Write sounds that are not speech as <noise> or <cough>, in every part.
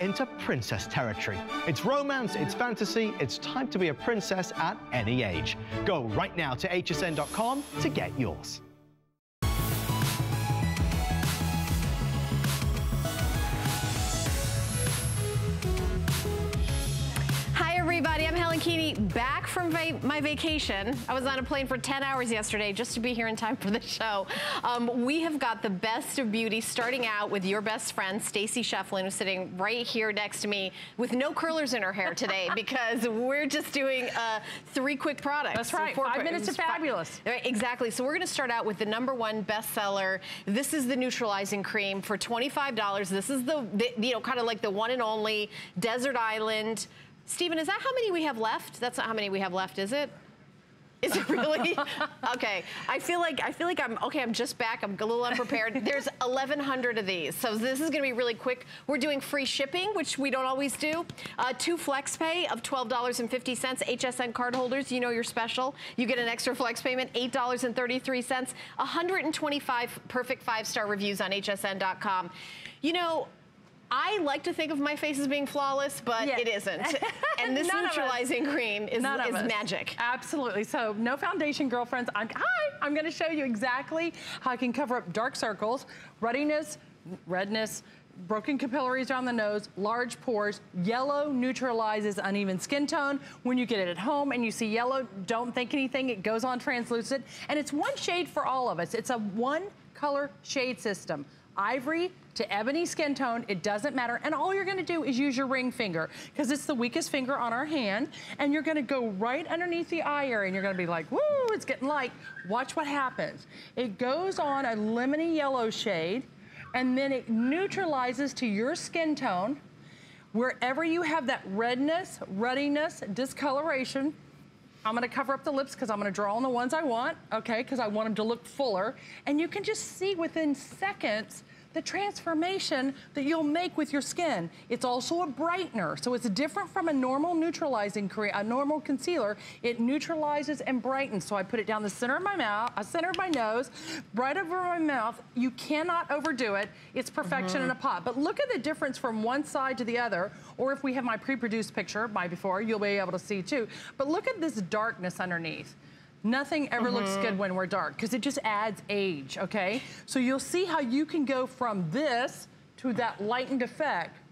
into princess territory. It's romance, it's fantasy, it's time to be a princess at any age. Go right now to hsn.com to get yours. Everybody. I'm Helen Keaney, back from va my vacation. I was on a plane for 10 hours yesterday just to be here in time for the show. Um, we have got the best of beauty, starting out with your best friend, Stacy Schieffelin, who's sitting right here next to me with no curlers in her hair today <laughs> because we're just doing uh, three quick products. That's right. Four Five minutes of fabulous. Right, exactly. So we're going to start out with the number one bestseller. This is the neutralizing cream for $25. This is the, the you know, kind of like the one and only Desert Island Stephen, is that how many we have left? That's not how many we have left, is it? Is it really? <laughs> okay. I feel like I feel like I'm okay. I'm just back. I'm a little unprepared. There's <laughs> 1,100 of these, so this is going to be really quick. We're doing free shipping, which we don't always do. Uh, two flex pay of $12.50. HSN card holders, you know you're special. You get an extra flex payment, $8.33. 125 perfect five-star reviews on HSN.com. You know, I like to think of my face as being flawless, but yeah. it isn't. <laughs> And this neutralizing cream is, is magic. Absolutely. So no foundation, girlfriends. I'm, hi, I'm gonna show you exactly how I can cover up dark circles, ruddiness, redness, broken capillaries around the nose, large pores. Yellow neutralizes uneven skin tone. When you get it at home and you see yellow, don't think anything. It goes on translucent. And it's one shade for all of us. It's a one color shade system. Ivory, to ebony skin tone, it doesn't matter. And all you're gonna do is use your ring finger because it's the weakest finger on our hand. And you're gonna go right underneath the eye area and you're gonna be like, woo, it's getting light. Watch what happens. It goes on a lemony yellow shade and then it neutralizes to your skin tone. Wherever you have that redness, ruddiness, discoloration, I'm gonna cover up the lips because I'm gonna draw on the ones I want, okay, because I want them to look fuller. And you can just see within seconds the transformation that you'll make with your skin. It's also a brightener, so it's different from a normal neutralizing cream, a normal concealer. It neutralizes and brightens. So I put it down the center of my mouth, a center of my nose, right over my mouth. You cannot overdo it. It's perfection mm -hmm. in a pot. But look at the difference from one side to the other, or if we have my pre-produced picture, my before, you'll be able to see too. But look at this darkness underneath. Nothing ever mm -hmm. looks good mm-hmm. when we're dark because it just adds age, okay? So you'll see how you can go from this to that lightened effect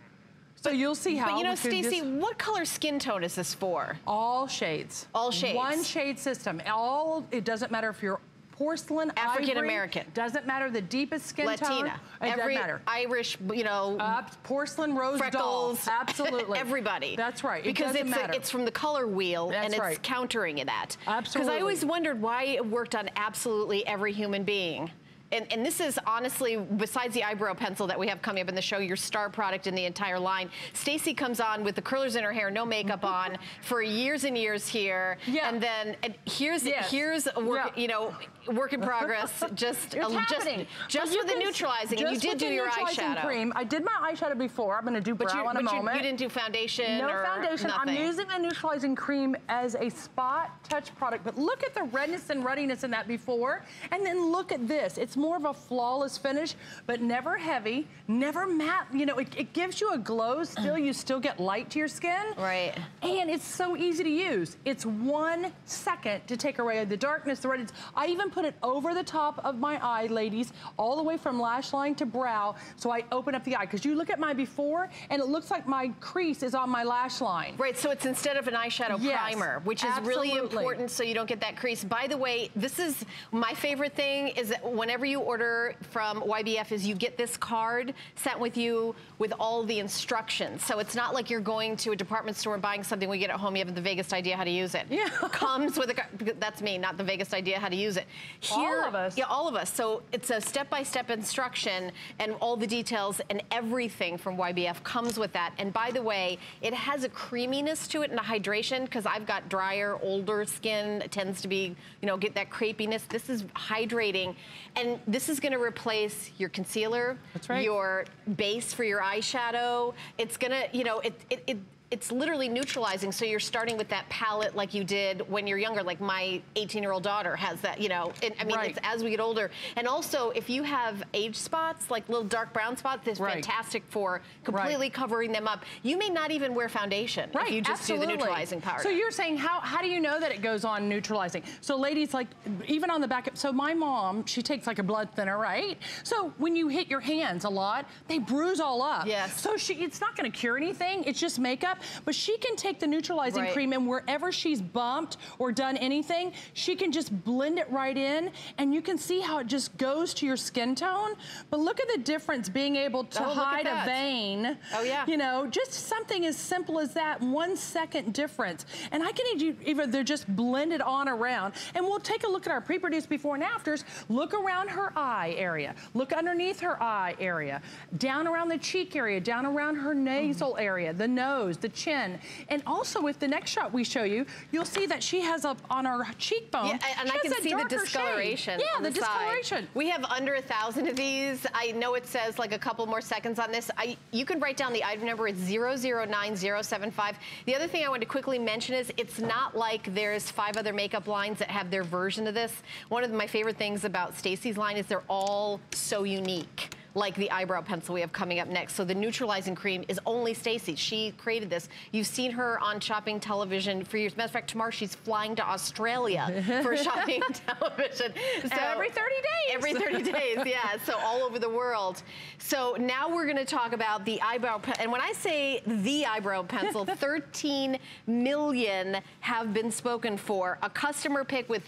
so you'll see how. But you know, Stacey, what color skin tone is this for? All shades. All shades. One shade system. All. It doesn't matter if you're porcelain, African American. Doesn't matter the deepest skin Latina. tone. Latina. Every matter. Irish, you know. Uh, porcelain rose freckles. doll. <laughs> Absolutely. Everybody. That's right. Because it it's, a, it's from the color wheel That's and it's right. countering that. Absolutely. Because I always wondered why it worked on absolutely every human being and, and, this is honestly, besides the eyebrow pencil that we have coming up in the show, your star product in the entire line. Stacy comes on with the curlers in her hair, no makeup <laughs> on, for years and years here. Yeah. And then and here's yes. here's work, yeah. you know, work in progress. <laughs> Just um, just just with the neutralizing. Just and you did do your eyeshadow. Cream. I did my eyeshadow before. I'm going to do but brow in a but moment. You, you, didn't do foundation. No foundation. Nothing. I'm using the neutralizing cream as a spot touch product. But look at the redness and ruddiness in that before, and then look at this. It's more of a flawless flawless finish, but never heavy, never matte. You know, it, it gives you a glow still. You still get light to your skin. Right. And it's so easy to use. It's one second to take away the darkness, the redness. I even put it over the top of my eye, ladies, all the way from lash line to brow, so I open up the eye. Because you look at my before, and it looks like my crease is on my lash line. Right, so it's instead of an eyeshadow yes, primer, which is absolutely. really important so you don't get that crease. By the way, this is my favorite thing is that whenever you order from YBF is you get this card sent with you with all the instructions. So it's not like you're going to a department store and buying something we get at home, you have the vaguest idea how to use it. Yeah. Comes with a, that's me, not the vaguest idea how to use it. Here, all of us. Yeah, all of us. So it's a step-by-step -step instruction and all the details and everything from YBF comes with that. And by the way, it has a creaminess to it and a hydration because I've got drier, older skin. It tends to be, you know, get that crepiness. This is hydrating. And this is going to replace your concealer, right. your base for your eyeshadow. It's gonna, you know, it, it, it it's literally neutralizing. So you're starting with that palette like you did when you're younger. Like my 18 year old daughter has that, you know, it, I mean, Right. it's as we get older. And also if you have age spots, like little dark brown spots, this is Right. fantastic for completely covering them up. You may not even wear foundation Right, if you just absolutely. do the neutralizing powder. So you're saying how how do you know that it goes on neutralizing? So ladies, like even on the back. So my mom, she takes like a blood thinner, right? So when you hit your hands a lot, they bruise all up. Yes. So she, it's not going to cure anything. It's just makeup. But she can take the neutralizing Right. cream and wherever she's bumped or done anything, she can just blend it right in, and you can see how it just goes to your skin tone. But look at the difference being able to Oh, hide a vein. Oh, yeah. You know, just something as simple as that, one second difference. And I can either they're just blended on around. And we'll take a look at our pre-produced before and afters. Look around her eye area. Look underneath her eye area. Down around the cheek area, down around her nasal area, the nose, the chin. And also with the next shot we show you, you'll see that she has up on her cheekbone. Yeah, and I can see the darker shade. discoloration. Yeah, the, the, discoloration. We have under a thousand of these. I know it says like a couple more seconds on this. I, you can write down the item number. It's 009075. The other thing I want to quickly mention is it's not like there's five other makeup lines that have their version of this. One of my favorite things about Stacy's line is they're all so unique like the eyebrow pencil we have coming up next. So the neutralizing cream is only Stacy. She created this. You've seen her on shopping television for years. Matter of fact, tomorrow she's flying to Australia <laughs> for shopping <laughs> television. So Every 30 days. Every 30 <laughs> days, yeah. So all over the world. So now we're going to talk about the eyebrow. And when I say the eyebrow pencil, 13 million have been spoken for. A customer pick with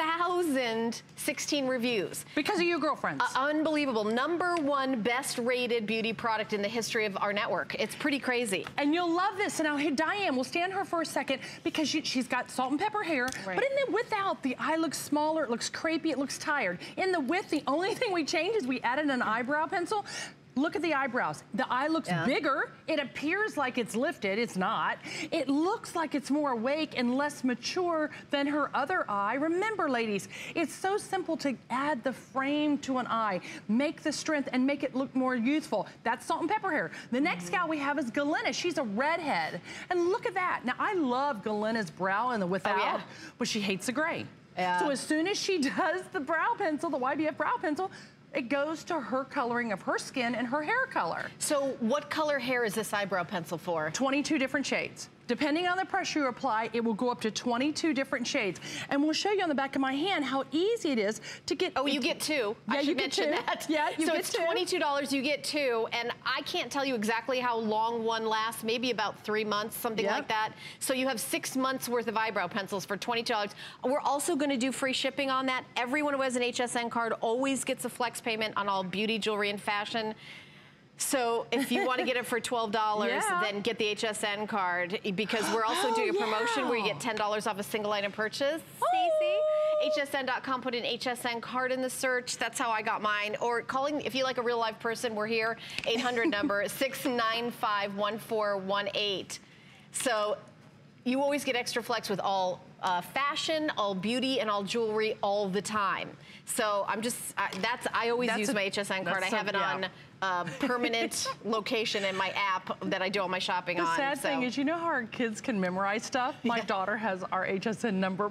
4,016 reviews. Because of you girlfriends. Uh, unbelievable. Number one best rated beauty product in the history of our network. It's pretty crazy. And you'll love this. And now, hey, Diane, we'll stand her for a second because she, she's got salt and pepper hair. Right. But in the without, the eye looks smaller, it looks crepey, it looks tired. In the with, the only <laughs> thing we changed is we added an eyebrow pencil. Look at the eyebrows. The eye looks Yeah. bigger. It appears like it's lifted. It's not. It looks like it's more awake and less mature than her other eye. Remember, ladies, it's so simple to add the frame to an eye, make the strength, and make it look more youthful. That's salt and pepper hair. The next mm-hmm. gal we have is Galena. She's a redhead. And look at that. Now, I love Galena's brow in the oh, without, yeah. but she hates the gray. Yeah. So as soon as she <laughs> does the brow pencil, the YBF brow pencil, it goes to her coloring of her skin and her hair color. So what color hair is this eyebrow pencil for? 22 different shades. Depending on the pressure you apply, it will go up to 22 different shades. And we'll show you on the back of my hand how easy it is to get. Oh, you get two. Yeah, I should you get mention two. that. <laughs> Yeah, you so get it's twenty-two dollars. You get two, and I can't tell you exactly how long one lasts. Maybe about three months, something Yep. like that. So you have six months worth of eyebrow pencils for twenty-two dollars. We're also going to do free shipping on that. Everyone who has an HSN card always gets a flex payment on all beauty, jewelry, and fashion. So if you want to get it for twelve dollars, <laughs> Yeah. then get the HSN card because we're also Oh, doing a promotion where you get ten dollars off a single item purchase. Oh. Stacy, hsn.com. Put an HSN card in the search. That's how I got mine. Or calling if you like a real live person. We're here. 800 <laughs> number six nine five one four one eight. So you always get extra flex with all uh, fashion, all beauty, and all jewelry all the time. So I'm just I, that's I always That's use a- my HSN card. I have it some- on yeah. uh, permanent <laughs> location in my app that I do all my shopping The on. The sad so. thing is, you know how our kids can memorize stuff? My Yeah. daughter has our HSN number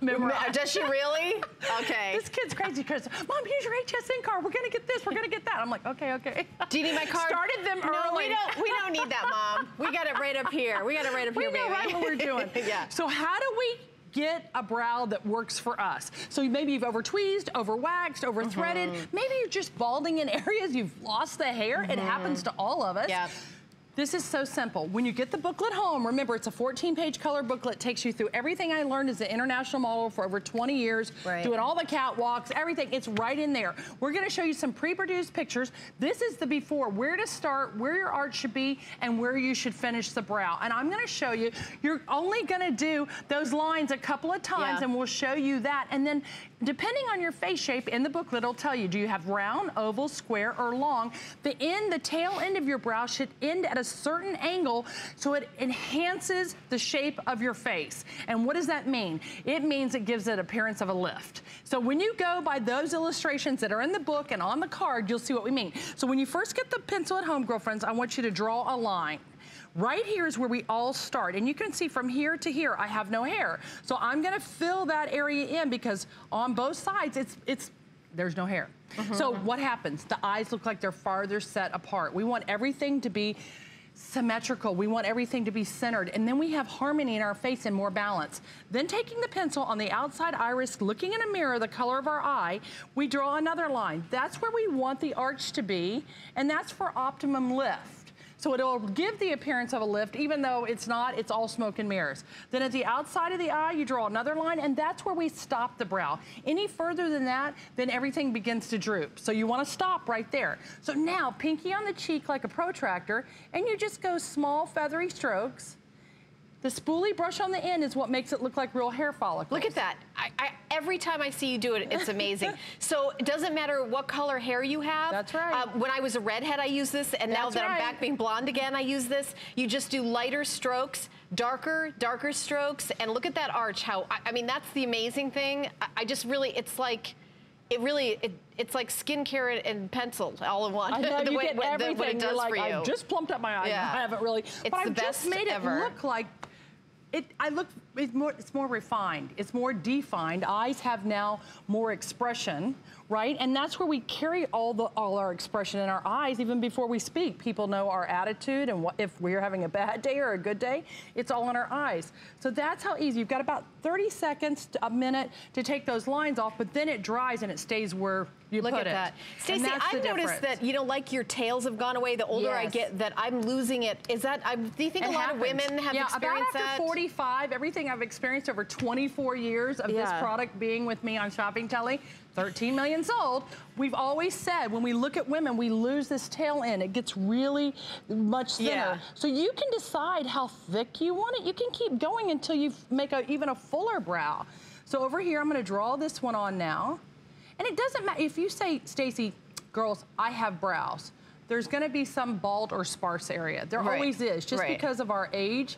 memorized. Does she really? <laughs> Okay. This kid's crazy because, Mom, use your HSN card. We're gonna get this. We're gonna get that. I'm like, okay, okay. Do you need my card? Started them no, early. we don't. We don't need that, Mom. We got it right up here. We got it right up We here, know baby. right what we're doing. <laughs> yeah. So how do we get a brow that works for us? So maybe you've over tweezed, over waxed, over threaded. Mm-hmm. Maybe you're just balding in <laughs> areas you've lost the hair. It happens to all of us. Mm-hmm. This is so simple. When you get the booklet home, remember it's a 14-page color booklet. Takes you through everything I learned as an international model for over 20 years, Right. doing all the catwalks, everything. It's right in there. We're going to show you some pre-produced pictures. This is the before, where to start, where your art should be, and where you should finish the brow. And I'm going to show you. You're only going to do those lines a couple of times, Yeah. and we'll show you that. And then, depending on your face shape, in the booklet, it'll tell you: do you have round, oval, square, or long? The end, the tail end of your brow should end at a certain angle so it enhances the shape of your face. And what does that mean? It means it gives it appearance of a lift. So when you go by those illustrations that are in the book and on the card, you'll see what we mean. So when you first get the pencil at home, girlfriends, I want you to draw a line. Right here is where we all start. And you can see from here to here, I have no hair. So I'm gonna fill that area in because on both sides, it's, it's there's no hair. Mm -hmm. So what happens? The eyes look like they're farther set apart. We want everything to be symmetrical. We want everything to be centered. And then we have harmony in our face and more balance. Then taking the pencil on the outside iris, looking in a mirror, the color of our eye, we draw another line. That's where we want the arch to be, and that's for optimum lift. So it'll give the appearance of a lift, even though it's not, it's all smoke and mirrors. Then at the outside of the eye, you draw another line, and that's where we stop the brow. Any further than that, then everything begins to droop. So you wanna stop right there. So now, pinky on the cheek like a protractor, and you just go small feathery strokes, the spoolie brush on the end is what makes it look like real hair follicles. Look at that. I, I, every time I see you do it, it's amazing. <laughs> so it doesn't matter what color hair you have. That's right. Uh, when I was a redhead, I used this, and That's now that right. I'm back being blonde again, I use this. You just do lighter strokes, darker, darker strokes, and look at that arch. How I, I mean, that's the amazing thing. I, I just really, it's like it really it, it's like skincare and pencil all in one. I know <laughs> the you way, get everything. The, what it does like, for you. I just plumped up my eye. Yeah. I haven't really, it's but the I've best just made ever. it look like it, I look, it's more, it's more refined. It's more defined. Eyes have now more expression, right? And that's where we carry all the all our expression in our eyes even before we speak. People know our attitude and what, if we're having a bad day or a good day, it's all in our eyes. So that's how easy. You've got about 30 seconds, to a minute to take those lines off, but then it dries and it stays where you Look at it. that. Stacey, I've noticed that, you know, like your tails have gone away the older yes. I get, that I'm losing it. Is that, I, do you think it a lot happens. of women have yeah, experienced about after 45, everything I've experienced over 24 years of yeah. this product being with me on Shopping Telly, 13 million sold. We've always said when we look at women, we lose this tail end. It gets really much thinner. Yeah. So you can decide how thick you want it. You can keep going until you make a, even a fuller brow. So over here, I'm gonna draw this one on now. And it doesn't matter, if you say, Stacey, girls, I have brows, there's gonna be some bald or sparse area. There right. always is, just right. because of our age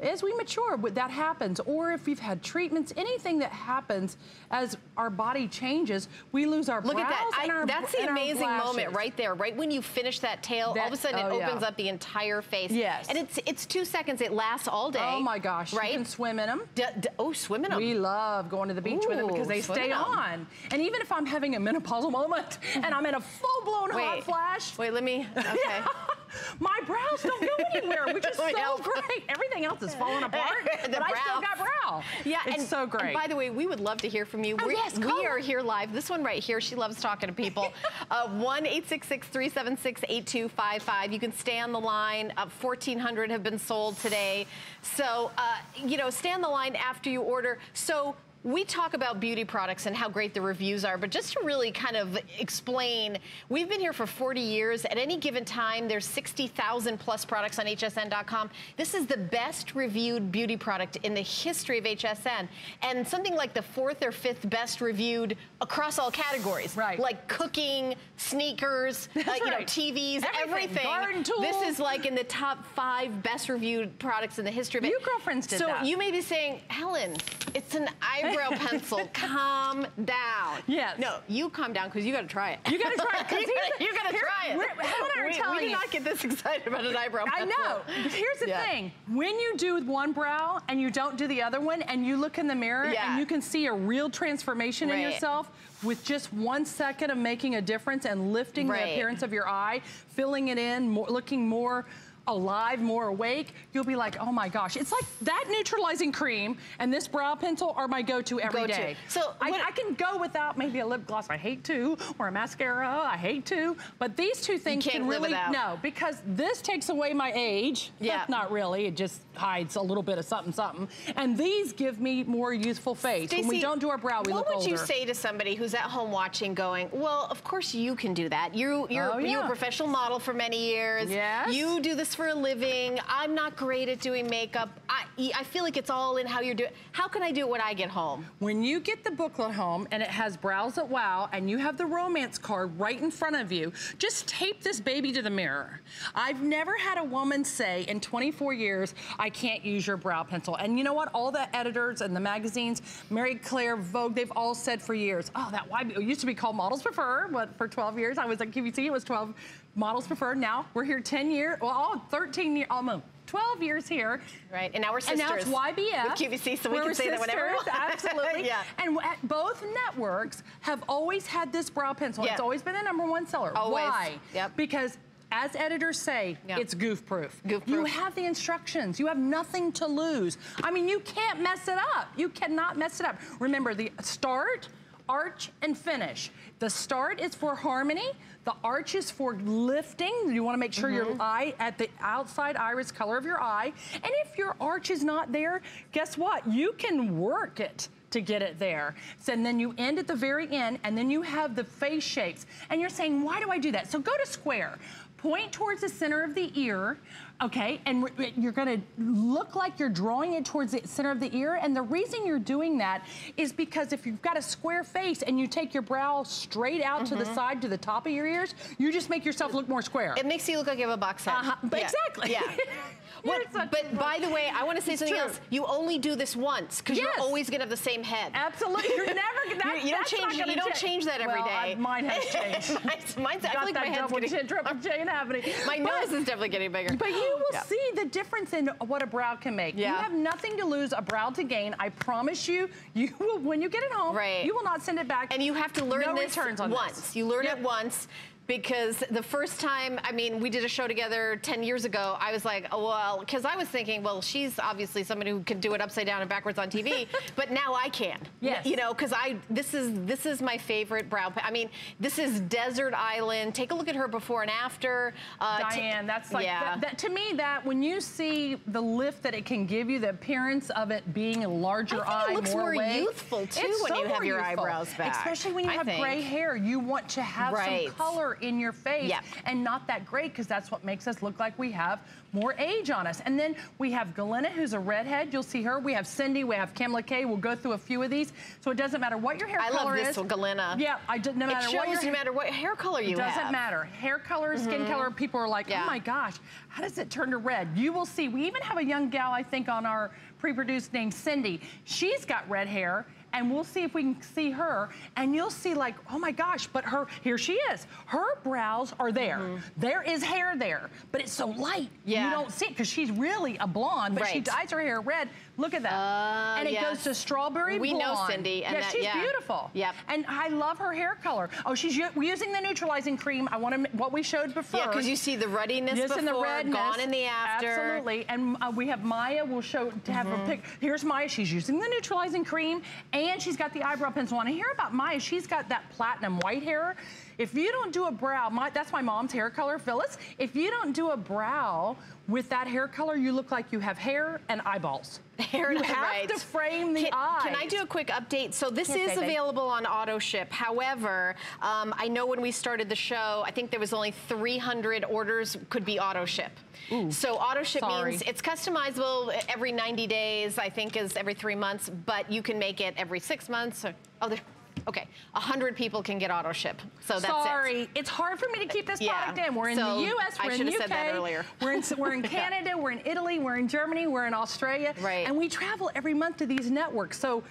as we mature, that happens. Or if we've had treatments, anything that happens as our body changes, we lose our Look brows at that. I, our, that's the amazing moment right there. Right when you finish that tail, that, all of a sudden oh, it opens yeah. up the entire face. Yes. And it's it's two seconds. It lasts all day. Oh my gosh. Right? You can swim in them. D oh, swim in them. We love going to the beach Ooh, with them because they stay on. And even if I'm having a menopausal moment <laughs> and I'm in a full-blown hot flash. Wait, let me, <laughs> okay. Yeah. <laughs> My brows don't go anywhere, which is so great. Everything else is falling apart, <laughs> but brow. I still got brow. Yeah, it's and, so great. by the way, we would love to hear from you. Oh, yes, we are here live. This one right here, she loves talking to people. <laughs> uh, 1-866-376-8255. You can stay on the line. Uh, 1,400 have been sold today. So, uh, you know, stay on the line after you order. So we talk about beauty products and how great the reviews are, but just to really kind of explain, we've been here for 40 years. At any given time, there's 60,000 plus products on hsn.com. This is the best reviewed beauty product in the history of HSN. And something like the fourth or fifth best reviewed across all categories. Right. Like cooking, sneakers, <laughs> uh, you right. know, TVs, everything. everything. Garden tools. This is like in the top five best reviewed products in the history of it. You girlfriends did so that. So you may be saying, Helen, it's an eyebrow eyebrow pencil. <laughs> calm down. Yes. No, you calm down because you got to try it. You got to try it. <laughs> you got to try it. Helen and I are telling we, we do not get this excited about an eyebrow pencil. I know. Here's the yeah. thing. When you do one brow and you don't do the other one and you look in the mirror yeah. and you can see a real transformation right. in yourself with just one second of making a difference and lifting right. the appearance of your eye, filling it in, more, looking more alive, more awake, you'll be like, oh my gosh. It's like that neutralizing cream and this brow pencil are my go-to every go day. So I, I, can go without maybe a lip gloss, I hate to, or a mascara, I hate to, but these two things can really, no, because this takes away my age. <laughs> Yeah. Not really, it just hides a little bit of something, something. And these give me more youthful face. Stacey, when we don't do our brow, we look older. What would you say to somebody who's at home watching going, well, of course you can do that. You, you're, oh, yeah. you're a professional model for many years. Yes. You do this for a living. I'm not great at doing makeup. I, I feel like it's all in how you're doing. How can I do it when I get home? When you get the booklet home and it has Brows at Wow and you have the romance card right in front of you, just tape this baby to the mirror. I've never had a woman say in 24 years, I can't use your brow pencil. And you know what? All the editors and the magazines, Marie Claire, Vogue, they've all said for years, oh, that YB, used to be called Models Prefer, but for 12 years I was at QVC, it was 12 Models Prefer. Now we're here 10 years, well, 13 years, almost. 12 years here. Right, and now we're sisters. And now it's YBF. With QVC, so we can say that whenever <laughs> Absolutely. yeah. And both networks have always had this brow pencil. Yeah. It's always been the number one seller. Always. Why? Yep. Because as editors say, yep. it's goof proof. goof proof. You have the instructions. You have nothing to lose. I mean, you can't mess it up. You cannot mess it up. Remember, the start, arch, and finish. The start is for harmony. The arch is for lifting. You want to make sure mm -hmm. your mm-hmm. eye at the outside iris color of your eye. And if your arch is not there, guess what? You can work it to get it there. So and then you end at the very end and then you have the face shapes. And you're saying, why do I do that? So go to square point towards the center of the ear, okay? And you're gonna look like you're drawing it towards the center of the ear. And the reason you're doing that is because if you've got a square face and you take your brow straight out mm -hmm. to the mm-hmm. side to the top of your ears, you just make yourself look more square. It makes you look like you have a box head. Uh -huh. yeah. Exactly. Yeah. <laughs> What, but by the way, I want to say something else. You only do this once because yes. you're always going to have the same head. Absolutely. You're <laughs> never going to. You, don't change. You don't change that every well, day. I, mine has <laughs> changed. mine's, mine's, I feel like my head's getting. Triple chain happening. My but, nose is definitely getting bigger. But you will yeah. see the difference in what a brow can make. Yeah. You have nothing to lose, a brow to gain. I promise you, <laughs> you will when you get it home, right. you will not send it back. And you have to learn no this once. This. You learn yep. it once because the first time, I mean, we did a show together 10 years ago, I was like, oh, well, because I was thinking, well, she's obviously somebody who can do it upside down and backwards on TV, <laughs> but now I can. Yes. You know, because I, this is, this is my favorite brow, I mean, this is Desert Island. Take a look at her before and after. Uh, Diane, that's like, yeah. that, that, to me, that when you see the lift that it can give you, the appearance of it being a larger I eye, it looks more, more youthful too it's when so you have your youthful. eyebrows back. Especially when you I have think. gray hair, you want to have right. some color in your face yep. and not that great because that's what makes us look like we have more age on us. And then we have Galena, who's a redhead. You'll see her. We have Cindy. We have Kim Kay. We'll go through a few of these. So it doesn't matter what your hair I color is. I love this is. Galena. Yeah, I did, no matter it shows what your no matter what hair color you have. it doesn't have. matter. Hair color, mm -hmm. skin color, people are like, yeah. oh my gosh, how does it turn to red? You will see. We even have a young gal, I think, on our pre-produced named Cindy. She's got red hair and we'll see if we can see her and you'll see like, oh my gosh, but her, here she is. Her brows are there. Mm -hmm. there is hair there, but it's so light. Yeah. You don't see it because she's really a blonde, but right. she dyes her hair red. Look at that. Uh, and it yes. goes to strawberry we blonde. know Cindy. And yeah, that, she's yeah. beautiful. Yep. And I love her hair color. Oh, she's using the neutralizing cream. I want to, what we showed before. Yeah, because you see the ruddiness yes, before, and the redness. gone in the after. Absolutely. And uh, we have Maya. We'll show, to have mm -hmm. a pic. Here's Maya. She's using the neutralizing cream, and she's got the eyebrow pencil on. And hear about Maya. She's got that platinum white hair. If you don't do a brow, my, that's my mom's hair color, Phyllis. If you don't do a brow with that hair color, you look like you have hair and eyeballs. Hair you have right. to frame the can, eyes. Can I do a quick update? So this yes, is baby. available on auto ship. However, um, I know when we started the show, I think there was only 300 orders could be auto ship. Ooh, so auto ship sorry. means it's customizable every 90 days, I think is every three months, but you can make it every six months. Or, oh, there, Okay, 100 people can get auto ship. So that's Sorry, it. it's hard for me to keep this yeah. product in. We're in so the US, we're I in the UK. Said that earlier. We're in, we're in <laughs> Canada, we're in Italy, we're in Germany, we're in Australia. Right. And we travel every month to these networks. So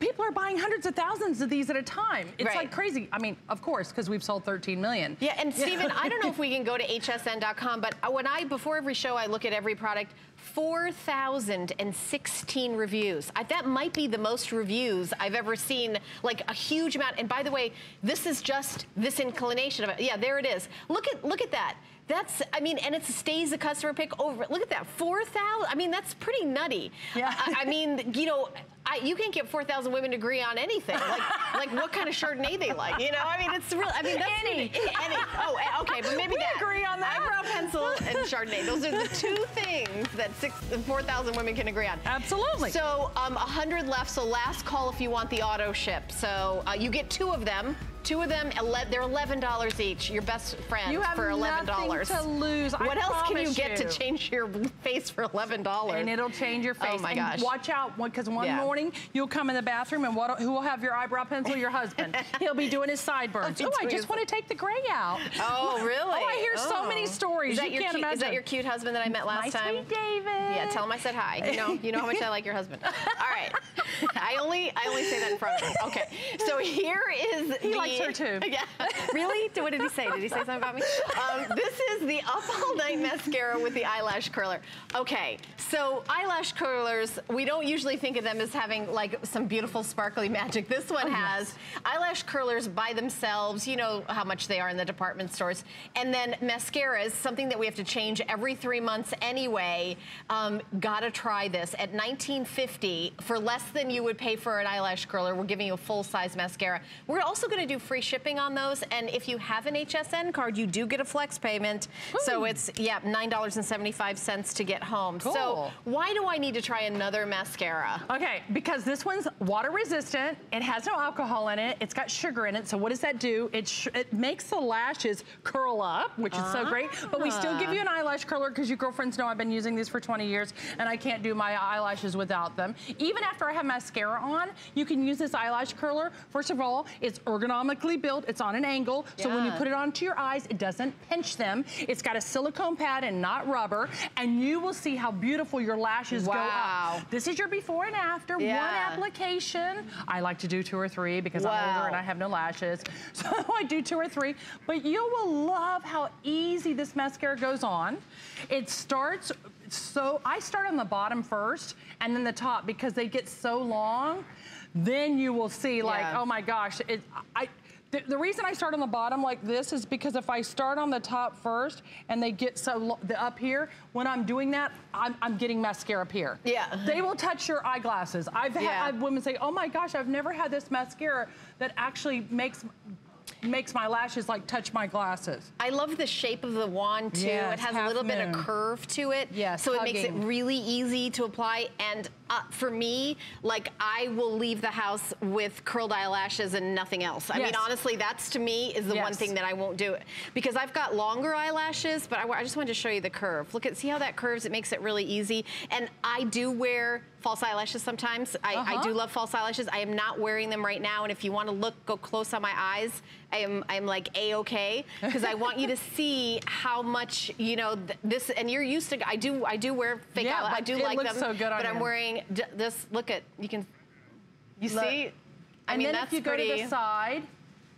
people are buying hundreds of thousands of these at a time. It's right. like crazy. I mean, of course, because we've sold 13 million. Yeah, and Stephen, I don't know if we can go to hsn.com, but uh, when I, before every show, I look at every product, 4,016 reviews. I, that might be the most reviews I've ever seen, like a huge amount. And by the way, this is just this inclination of it. Yeah, there it is. Look at, look at that. That's, I mean, and it stays a customer pick over. Look at that, 4,000. I mean, that's pretty nutty. Yeah. I, I mean, you know, I, you can't get 4,000 women to agree on anything. Like, like what kind of Chardonnay they like, you know? I mean, it's real. I mean, that's any. Any. Oh, eh, okay, but maybe <laughs> we that. agree on that. Eyebrow pencil and Chardonnay. Those are the two things that 4,000 women can agree on. Absolutely. So, um, 100 left. So, last call if you want the auto ship. So, uh, you get two of them Two of them, they're $11 each. Your best friend You have for $11. to lose. I What else can you get to change your face for $11? And it'll change your oh face. Oh my and gosh. Watch out, because one Yeah. morning you'll come in the bathroom and what, who will have your eyebrow pencil? Your husband. <laughs> He'll be doing his sideburns. Oh, oh I just want to take the gray out. Oh, really? <laughs> Oh, I hear so Oh. many stories. Is that you your can't cute, imagine. Is that your cute husband that I met last My time? sweet David. Yeah, tell him I said hi. You know, you know how much I like your husband. <laughs> All right. I only I only say that in front of him. Okay. So here is He the, likes her too. <laughs> Yeah. Really? What did he say? Did he say something about me? <laughs> Um, this is the Up All Night mascara with the eyelash curler. Okay. So eyelash curlers, we don't usually think of them as having like some beautiful sparkly magic. This one Oh, has eyelash curlers by themselves. You know how much they are in the department stores. And then mascara is something that we have to change every three months anyway. Um, gotta try this at 19.50 for less than you would pay for an eyelash curler. We're giving you a full size mascara. We're also going to do free shipping on those. And if you have an HSN card, you do get a flex payment. So it's yeah nine dollars and seventy five cents to get home. So why do I need to try another mascara? Okay, because this one's water resistant. It has no alcohol in it. It's got sugar in it. So what does that do? It sh- it makes the lashes curl up, which is so great. But we still give you an ah. eyelash curler because you girlfriends know I've been using these for 20 years and I can't do my eyelashes without them. Even after I have mascara on, you can use this eyelash curler. First of all, it's ergonomically built. It's on an angle. So when you put it onto your eyes, it doesn't pinch them. It's got a silicone pad and not rubber. And you will see how beautiful your lashes go Wow. up. This is your before and after, one application. I like to do two or three because I'm older and I have no lashes. <laughs> So I do two or three. But you will love how easy this mascara goes on. It starts, so I start on the bottom first and then the top because they get so long. Then you will see like, Yeah. oh my gosh, it, I, the, the reason I start on the bottom like this is because if I start on the top first and they get so the, up here, when I'm doing that, I'm, I'm getting mascara up here. Yeah. They will touch your eyeglasses. I've had Yeah. I've women say, oh my gosh, I've never had this mascara that actually makes makes my lashes like touch my glasses. I love the shape of the wand too. Yes, it has a little bit of moon. curve to it. Yes, So it makes it really easy to apply. And uh, for me, like I will leave the house with curled eyelashes and nothing else. I Yes. mean, honestly, that's to me is the one thing that I won't do it because I've got longer eyelashes, but I, I just wanted to show you the curve. Look at, see how that curves? It makes it really easy. And I do wear false eyelashes sometimes. I, I Uh-huh. do love false eyelashes. I am not wearing them right now. And if you want to look, go close on my eyes. I am, I'm like a-okay <laughs> because I want you to see how much you know th- this. And you're used to. I do. I do wear fake Yeah, eyelashes. I do like them. so good on but I'm wearing this. Look at you can. You Look. see? I and mean then that's if you pretty. go to the side,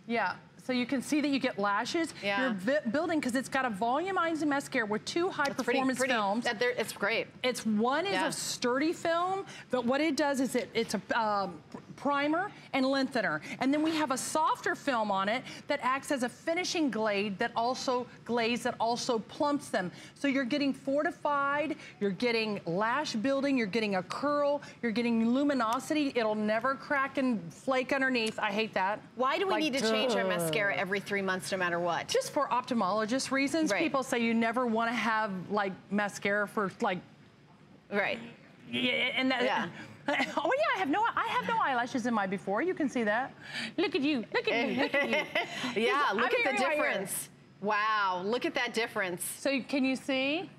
yeah. So you can see that you get lashes. Yeah. You're vi- building because it's got a volumizing mascara with two high that's performance pretty, films. that it's great. It's one is Yeah. a sturdy film, but what it does is it, it's a um, primer and lengthener. And then we have a softer film on it that acts as a finishing glade that also glaze that also plumps them. So you're getting fortified, you're getting lash building, you're getting a curl, you're getting luminosity. It'll never crack and flake underneath. I hate that. Why do we Like, need to change our mascara every three months, no matter what? Just for ophthalmologist reasons, Right. people say you never want to have like mascara for like right. Yeah, and that. Yeah. <laughs> Oh yeah, I have no I have no eyelashes in my before. You can see that. Look at you. Look at you. Look at you. <laughs> Yeah. I'm Look at hearing the right difference. Wow. Look at that difference. So can you see?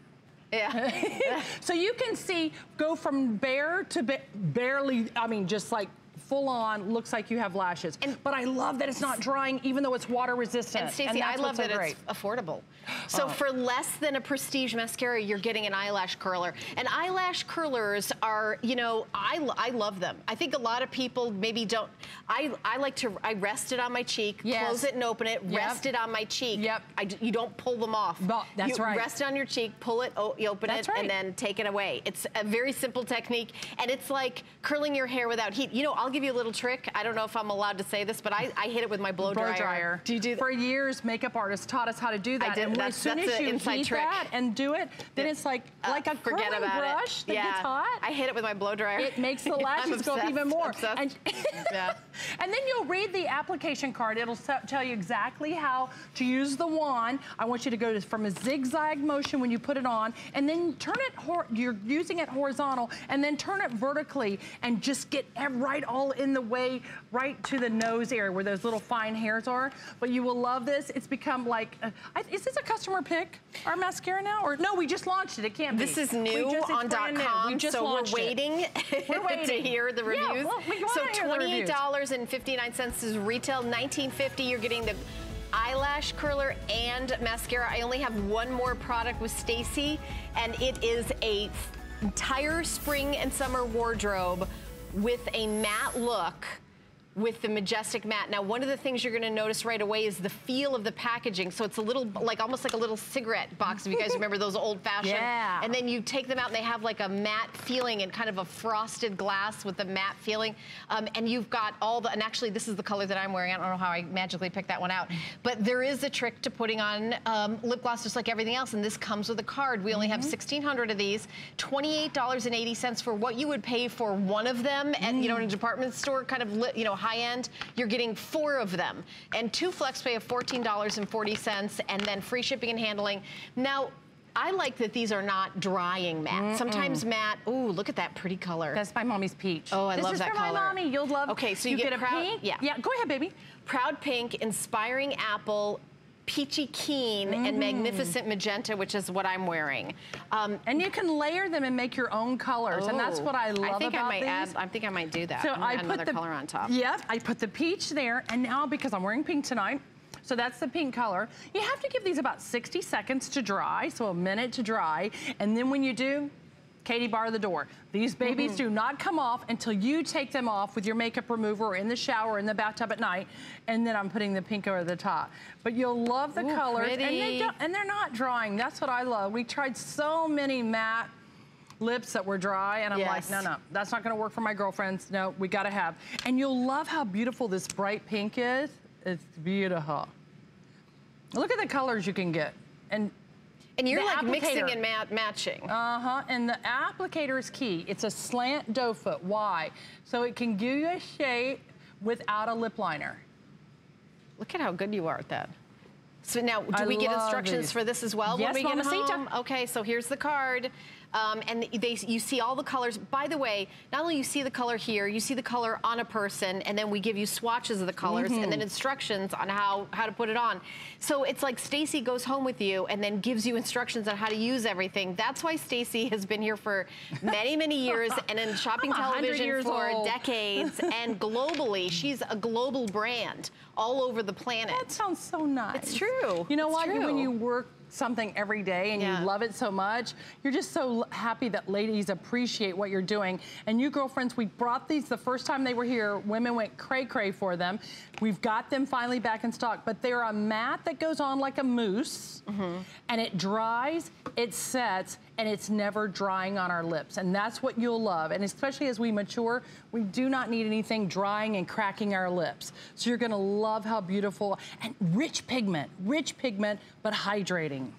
Yeah. <laughs> So you can see go from bare to ba- barely. I mean, just like full on. Looks like you have lashes. And- but I love that it's not drying, even though it's water resistant. And Stacey, I love so that it's affordable. <gasps> So Oh. for less than a prestige mascara, you're getting an eyelash curler. And eyelash curlers are, you know, I, I love them. I think a lot of people maybe don't. I, I like to, I rest it on my cheek, Yes. close it and open it, Yep. rest it on my cheek. Yep. I you don't pull them off. No, that's right. you right. Rest it on your cheek, pull it, you open That's it, right. and then take it away. It's a very simple technique. And it's like curling your hair without heat. You know, I'll give you a little trick. I don't know if I'm allowed to say this, but I, I hit it with my blow, blow dryer. Do you do that? For years, makeup artists taught us how to do that. did- And that's- as soon that's as you inside heat trick. that and do it, then it's like Uh, like a forget curling about brush it. that yeah. gets hot. I hit it with my blow dryer. it makes the <laughs> I'm lashes go up even more. obsessed. And, <laughs> Yeah. and then you'll read the application card. It'll tell you exactly how to use the wand. I want you to go to, from a zigzag motion when you put it on, and then turn it, hor- you're using it horizontal, and then turn it vertically, and just get right all all in the way right to the nose area where those little fine hairs are. But you will love this. It's become like, uh, is this a customer pick, our mascara now? Or no, we just launched it. It can't this be. This is new just, on dot .com, so we're waiting, we're waiting, <laughs> to hear the reviews. Yeah, well, we so $28.59 is retail, 19.50. You're getting the eyelash curler and mascara. I only have one more product with Stacey, and it is a entire spring and summer wardrobe with a matte look with the Majestic Matte. Now, one of the things you're gonna notice right away is the feel of the packaging. So it's a little, like almost like a little cigarette box, if you guys remember those old fashioned. Yeah. And then you take them out and they have like a matte feeling and kind of a frosted glass with the matte feeling. Um, and you've got all the, and actually this is the color that I'm wearing. I don't know how I magically picked that one out. But there is a trick to putting on um, lip gloss just like everything else. And this comes with a card. We only mm -hmm. have 1,600 of these. $28.80 for what you would pay for one of them at, mm. you know, in a department store, kind of, you know, high end, you're getting four of them. And two flex pay of $14.40 and then free shipping and handling. Now, I like that these are not drying matte. Mm -mm. Sometimes matte, ooh, look at that pretty color. That's my mommy's peach. Oh, I this love that color. This is for my mommy. You'll love Okay, so you, you get, get, a proud, pink. Yeah. Yeah, go ahead, baby. Proud Pink, Inspiring Apple, peachy keen mm. and magnificent magenta, which is what I'm wearing. Um, and you can layer them and make your own colors, oh, and that's what I love I think about I might these. Add, I think I might do that. So I put another the color on top. Yep, I put the peach there, and now because I'm wearing pink tonight, so that's the pink color. You have to give these about 60 seconds to dry, so a minute to dry. And then when you do, Katie bar the door. These babies mm -hmm. do not come off until you take them off with your makeup remover or in the shower in the bathtub at night. And then I'm putting the pink over the top. But you'll love the Ooh, colors. Pretty. And, they don't, and they're not drying. That's what I love. We tried so many matte lips that were dry and I'm yes. like, no, no, that's not gonna work for my girlfriends. No, we gotta have. And you'll love how beautiful this bright pink is. It's beautiful. Look at the colors you can get. And and you're the like mixing and mat matching. Uh-huh, and the applicator is key. It's a slant doe foot. Why? So it can give you a shape without a lip liner. Look at how good you are at that. So now, do I we get instructions these. for this as well yes, when we get home? Okay, so here's the card. Um, and they, you see all the colors. By the way, not only you see the color here, you see the color on a person, and then we give you swatches of the colors mm -hmm. and then mm-hmm. instructions on how, how to put it on. So it's like Stacy goes home with you and then gives you instructions on how to use everything. That's why Stacy has been here for many, many years and in shopping <laughs> television for old. decades <laughs> and globally. She's a global brand all over the planet. That sounds so nice. It's true. You know it's what? True. When you work something every day and yeah. you love it so much, you're just so happy that ladies appreciate what you're doing. And you girlfriends, we brought these the first time they were here. Women went cray cray for them. We've got them finally back in stock, but they're a mat that goes on like a mousse mm -hmm. and it dries, it sets, and it's never drying on our lips. And that's what you'll love. And especially as we mature, we do not need anything drying and cracking our lips. So you're gonna love how beautiful and rich pigment, rich pigment, but hydrating.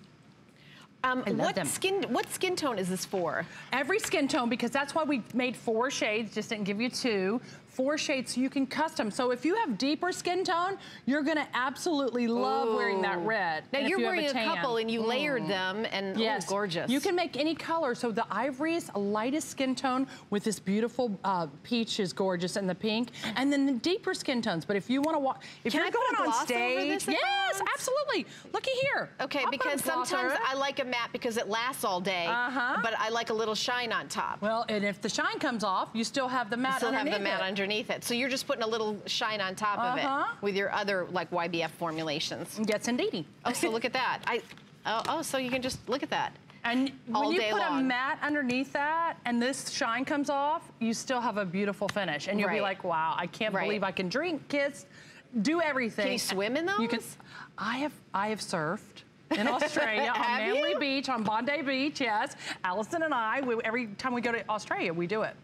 Um, what them. skin what skin tone is this for? Every skin tone, because that's why we made four shades, just didn't give you two four shades so you can custom. So if you have deeper skin tone, you're gonna absolutely love Ooh. wearing that red. Now and you're you wearing a, a, couple and you mm. layered them and yes. gorgeous. You can make any color. So the ivory is lightest skin tone with this beautiful uh, peach is gorgeous and the pink. And then the deeper skin tones. But if you wanna walk, if can you're I going on stage, yes, absolutely. Looky here. Okay, I'll because sometimes I like a matte because it lasts all day, uh -huh. but I like a little shine on top. Well, and if the shine comes off, you still have the matte you still have the matte it. Underneath it. So you're just putting a little shine on top uh -huh. of it uh-huh. with your other like YBF formulations. Yes, indeed. Oh, so look at that. I, oh, oh, so you can just look at that. And when you put long. a matte underneath that and this shine comes off, you still have a beautiful finish. And you'll right. be like, wow, I can't right. believe I can drink, kiss, do everything. Can you swim in those? You can. I have, I have surfed in Australia <laughs> on Manly you? Beach, on Bondi Beach, yes. Allison and I, we, every time we go to Australia, we do it.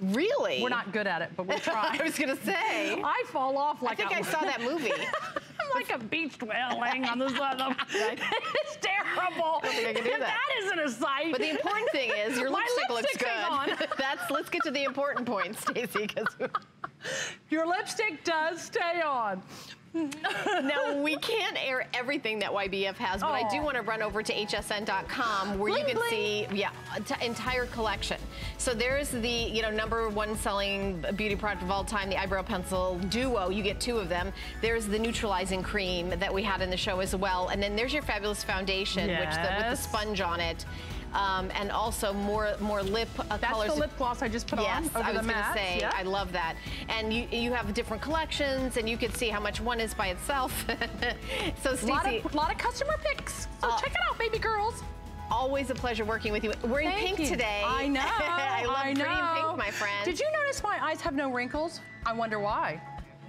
Really? We're not good at it, but we'll <laughs> try. I was gonna say. I fall off like I think a, I saw that movie. <laughs> I'm like a beached whale laying on the side of <laughs> It's terrible. I don't think I can do that. That isn't a sight. But the important thing is your My lipstick looks good. On. That's let's get to the important point, Stacey, because your lipstick does stay on. <laughs> now, we can't air everything that YBF has, but I do oh. want to run over to hsn.com where bling, you can bling. see, yeah, entire collection. So there's the, you know, number one selling beauty product of all time, the eyebrow pencil duo. You get two of them. There's the neutralizing cream that we had in the show as well. And then there's your fabulous foundation, which the, with the sponge on it. Um, and also more more lip uh, That's colors. the lip gloss I just put Yes, on over I was the gonna say, Yeah. I love that. And you you have different collections, and you can see how much one is by itself. <laughs> so, a lot Stacey, of, lot of customer picks. So Uh, check it out, baby girls. always a pleasure working with you. We're in Thank pink you. today. I <laughs> know. I love I pretty know. pink, my friend. Did you notice my eyes have no wrinkles? I wonder why.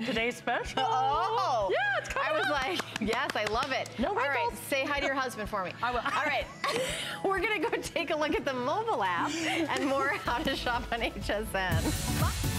Today's special. <laughs> Oh, Yeah, it's coming I was up. like, yes, I love it. No All right, say hi to your husband for me. <laughs> I will. All right, <laughs> we're gonna go take a look at the mobile app and more how to shop on HSN.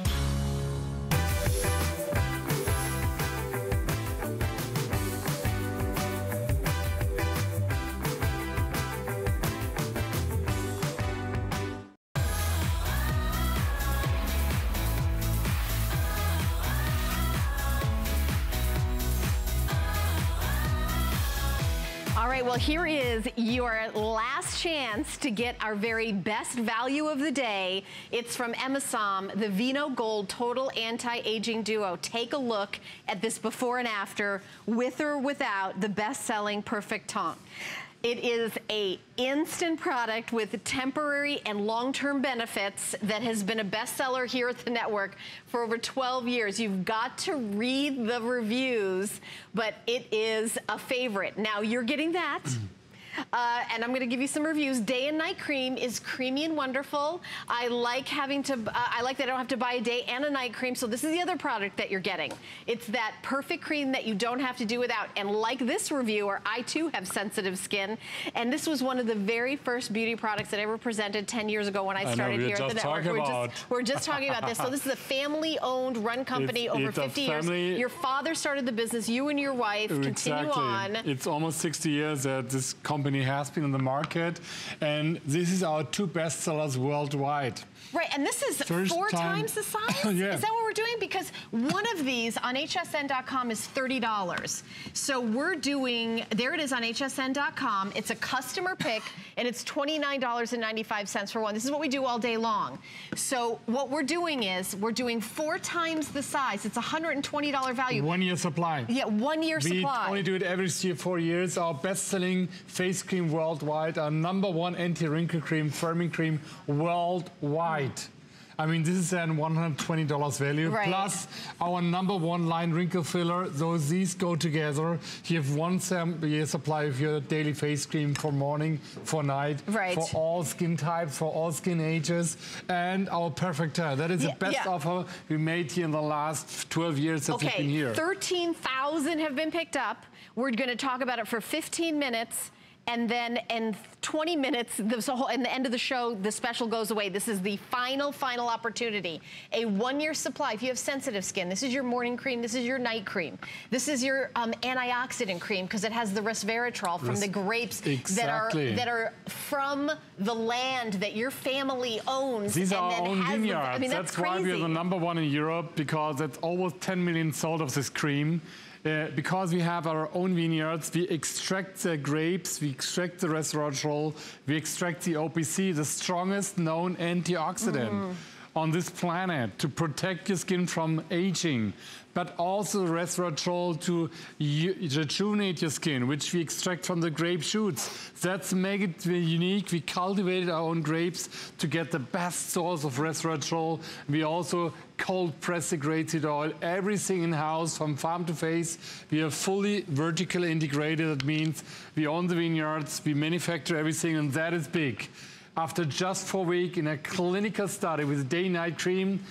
All right, well, here is your last chance to get our very best value of the day. It's from Emisom, the Vino Gold Total Anti-Aging Duo. Take a look at this before and after, with or without the best-selling Perfect Tongue. It is a instant product with temporary and long-term benefits that has been a bestseller here at the network for over 12 years. You've got to read the reviews, but it is a favorite. Now you're getting that. Mm-hmm. Uh, and I'm going to give you some reviews. Day and night cream is creamy and wonderful. I like having to. Uh, I like that I don't have to buy a day and a night cream. So this is the other product that you're getting. It's that perfect cream that you don't have to do without. And like this reviewer, I too have sensitive skin, and this was one of the very first beauty products that I ever presented 10 years ago when I started we were here at the network. We're just we're just talking about this. So this is a family-owned, run company It's- over it's 50 years. Your father started the business. You and your wife continue on. It's almost 60 years that this company has been on the market, and this is our two bestsellers worldwide. Right, and this is First four time- times the size? <laughs> Oh, yeah. Is that what we're doing? Because one of these on hsn.com is $30. So we're doing, there it is on hsn.com. It's a customer pick, <laughs> and it's $29.95 for one. This is what we do all day long. So what we're doing is, we're doing four times the size. It's a $120 value. One year supply. Yeah, one year supply. We only do it every four years. Our best-selling face cream worldwide, our number one anti-wrinkle cream, firming cream worldwide. I mean, this is an $120 value Right. plus our number one line wrinkle filler. Those these go together. You have one year supply of your daily face cream for morning, for night, Right. for all skin types, for all skin ages, and our perfect hair. That is Yeah, the best yeah. offer we made here in the last 12 years that we've been Okay, here. 13,000 have been picked up. We're going to talk about it for 15 minutes. And then in 20 minutes, this whole, in the end of the show, the special goes away. This is the final, final opportunity. A one-year supply. If you have sensitive skin, this is your morning cream. This is your night cream. This is your um, antioxidant cream because it has the resveratrol from Res- the grapes that are that are from the land that your family owns. These and are our own vineyards. I mean, that's, that's why we're the number one in Europe because it's almost 10 million sold of this cream. Uh, because we have our own vineyards, we extract the grapes, we extract the resveratrol, we extract the OPC, the strongest known antioxidant Mm. on this planet to protect your skin from aging, but also resveratrol to rejuvenate your skin, which we extract from the grape shoots. That's make it unique. We cultivated our own grapes to get the best source of resveratrol. We also cold press the grapeseed oil, everything in house from farm to face. We are fully vertically integrated. That means we own the vineyards, we manufacture everything, and that is big. After just four weeks in a clinical study with day-night cream,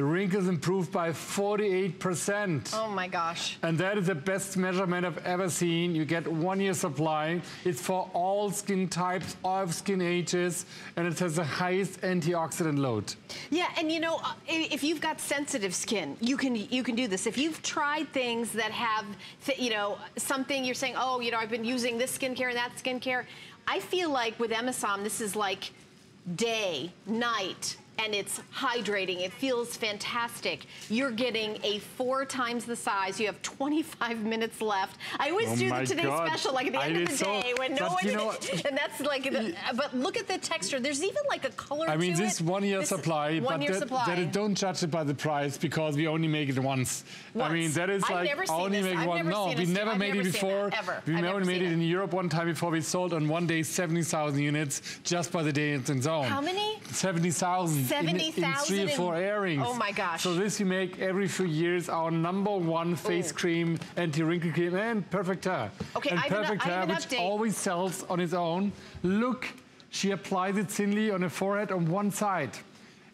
the wrinkles improved by 48%. Oh my gosh. And that is the best measurement I've ever seen. You get one year supply. It's for all skin types, all skin ages, and it has the highest antioxidant load. Yeah, and you know, uh, if you've got sensitive skin, you can you can do this. If you've tried things that have, th- you know, something you're saying, oh, you know, I've been using this skincare and that skincare. I feel like with Emisom, this is like day, night, and it's hydrating. It feels fantastic. You're getting a four times the size. You have 25 minutes left. I always Oh do the today's God. special, like at the I end of the so- day when no one, you know- <laughs> and that's like, the, but look at the texture. There's even like a color I mean, to this it. one year This- supply, one but year that, supply. that it- don't judge it by the price because we only make it once. I mean, that is like only make I've one. No, we never made never it before. that, ever. We I've never made it it. in Europe one time before. We sold on one day 70,000 units just by the day it's in zone. How many? 70,000 in- in, three or four airings. Oh my gosh. So this we make every few years our number one face Ooh. cream, anti-wrinkle cream, and perfect hair. Okay, and I an- perfect have hair, an which update. always sells on its own. Look, she applies it thinly on her forehead on one side.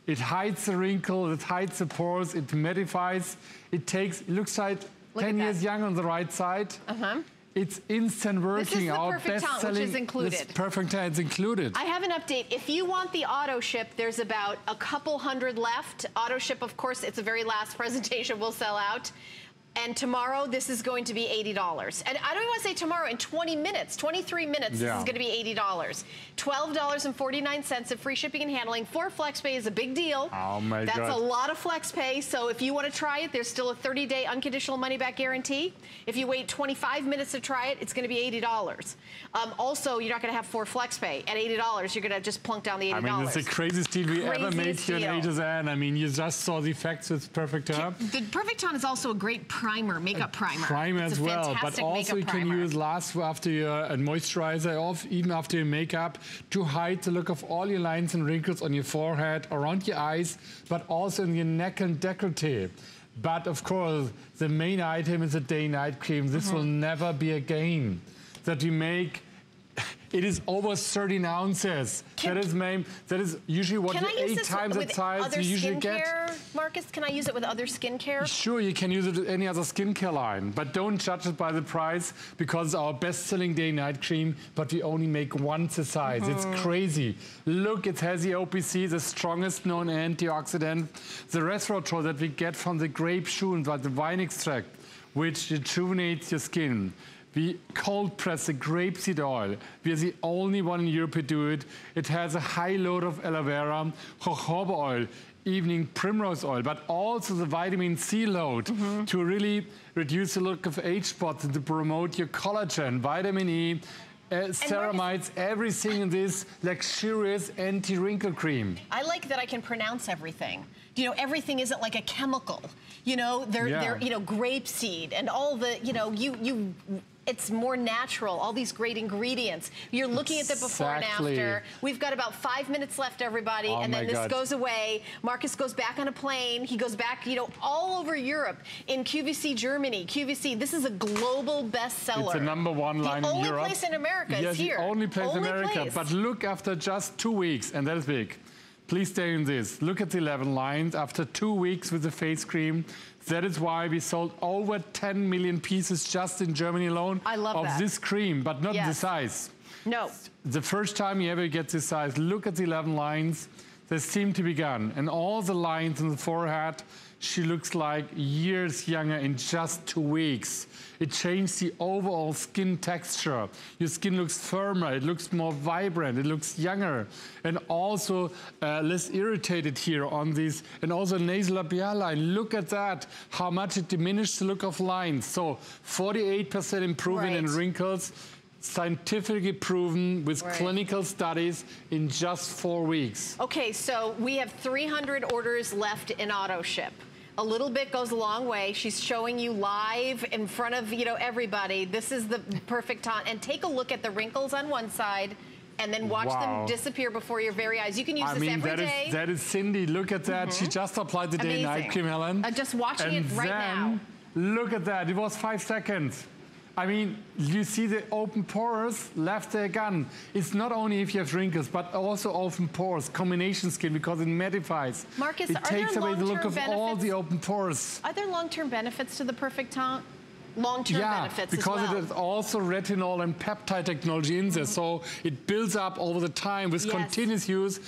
It hides the wrinkle, it hides the pores, it mattifies. It takes, it looks like Look 10 years young on the right side. Uh-huh. It's instant working. This is the Perfect Tone, which best-selling- is included. This perfect tan is included. I have an update. If you want the auto ship, there's about a couple hundred left. Auto ship, of course, it's the very last <laughs> presentation we'll sell out. And tomorrow, this is going to be $80. And I don't even want to say tomorrow, in 20 minutes, 23 minutes, this is going to be $80. $12.49 of free shipping and handling. For FlexPay is a big deal. Oh, my That's God. That's a lot of FlexPay. So if you want to try it, there's still a 30-day unconditional money-back guarantee. If you wait 25 minutes to try it, it's going to be $80. Um, also, you're not going to have four FlexPay. At $80, you're going to just plunk down the $80. I mean, it's the craziest deal we ever made Craziest here in deal. A to Z. I mean, you just saw the effects with perfect hair. The Perfect Ton is also a great primer, makeup primer. Primer It's as well, but also you can use last after your uh, moisturizer, off even after your makeup, to hide the look of all your lines and wrinkles on your forehead, around your eyes, but also in your neck and décolleté. But of course, the main item is a day-night cream. This Mm-hmm. will never be a game that we make. It is over 13 ounces. Can- that is That is usually what you eight times with the size other you usually get. skincare, Marcus? Can I use it with other skincare? Sure, you can use it with any other skincare line, but don't judge it by the price because it's our best-selling day-night cream, but we only make once the size. Mm-hmm. It's crazy. Look, it has the OPC, the strongest known antioxidant, the resveratrol that we get from the grape shoot, but the wine extract, which rejuvenates your skin. We cold press the grapeseed oil. We are the only one in Europe who do it. It has a high load of aloe vera, jojoba oil, evening primrose oil, but also the vitamin C load to really reduce the look of age spots and to promote your collagen, vitamin E, uh, ceramides, everything in this luxurious anti-wrinkle cream. I like that I can pronounce everything. You know, everything isn't like a chemical. You know, they're, Yeah. they're you know, grapeseed and all the, you know, you you it's more natural, all these great ingredients. You're looking at the before and after. We've got about five minutes left, everybody, Oh and then this God. goes away. Marcus goes back on a plane. He goes back, you know, all over Europe, in QVC Germany, QVC. This is a global bestseller. It's the number one line the only place in America yes, is here. the only place in America. place. But look, after just two weeks, and that is big. Please stay in this. Look at the 11 lines. After two weeks with the face cream, that is why we sold over 10 million pieces just in Germany alone I love of that. this cream, but not the size. no. The first time you ever get this size, look at the 11 lines. They seem to be gone. And all the lines on the forehead, she looks like years younger in just two weeks. It changed the overall skin texture. Your skin looks firmer, it looks more vibrant, it looks younger, and also uh, less irritated here on these. And also nasal labial line. Look at that, how much it diminished the look of lines. So 48% improvement in wrinkles scientifically proven with Right. clinical studies in just four weeks. Okay, so we have 300 orders left in auto ship. A little bit goes a long way. She's showing you live in front of you know everybody. This is the perfect time. And take a look at the wrinkles on one side, and then watch Wow. them disappear before your very eyes. You can use I this mean, every that is day. Mm-hmm. that is Cindy. Look at that. She just applied the day night cream, Helen. Uh, just watching and it right then, Look at that. It was five seconds. I mean, you see the open pores left there again. It's not only if you have wrinkles, but also open pores, combination skin, because it mattifies. Marcus, it are there takes away the look of all the open pores. Are there long-term benefits to the perfect taunt? Long-term yeah, benefits because as well. it is also retinol and peptide technology in there, mm-hmm. so it builds up over the time with Yes. continuous use.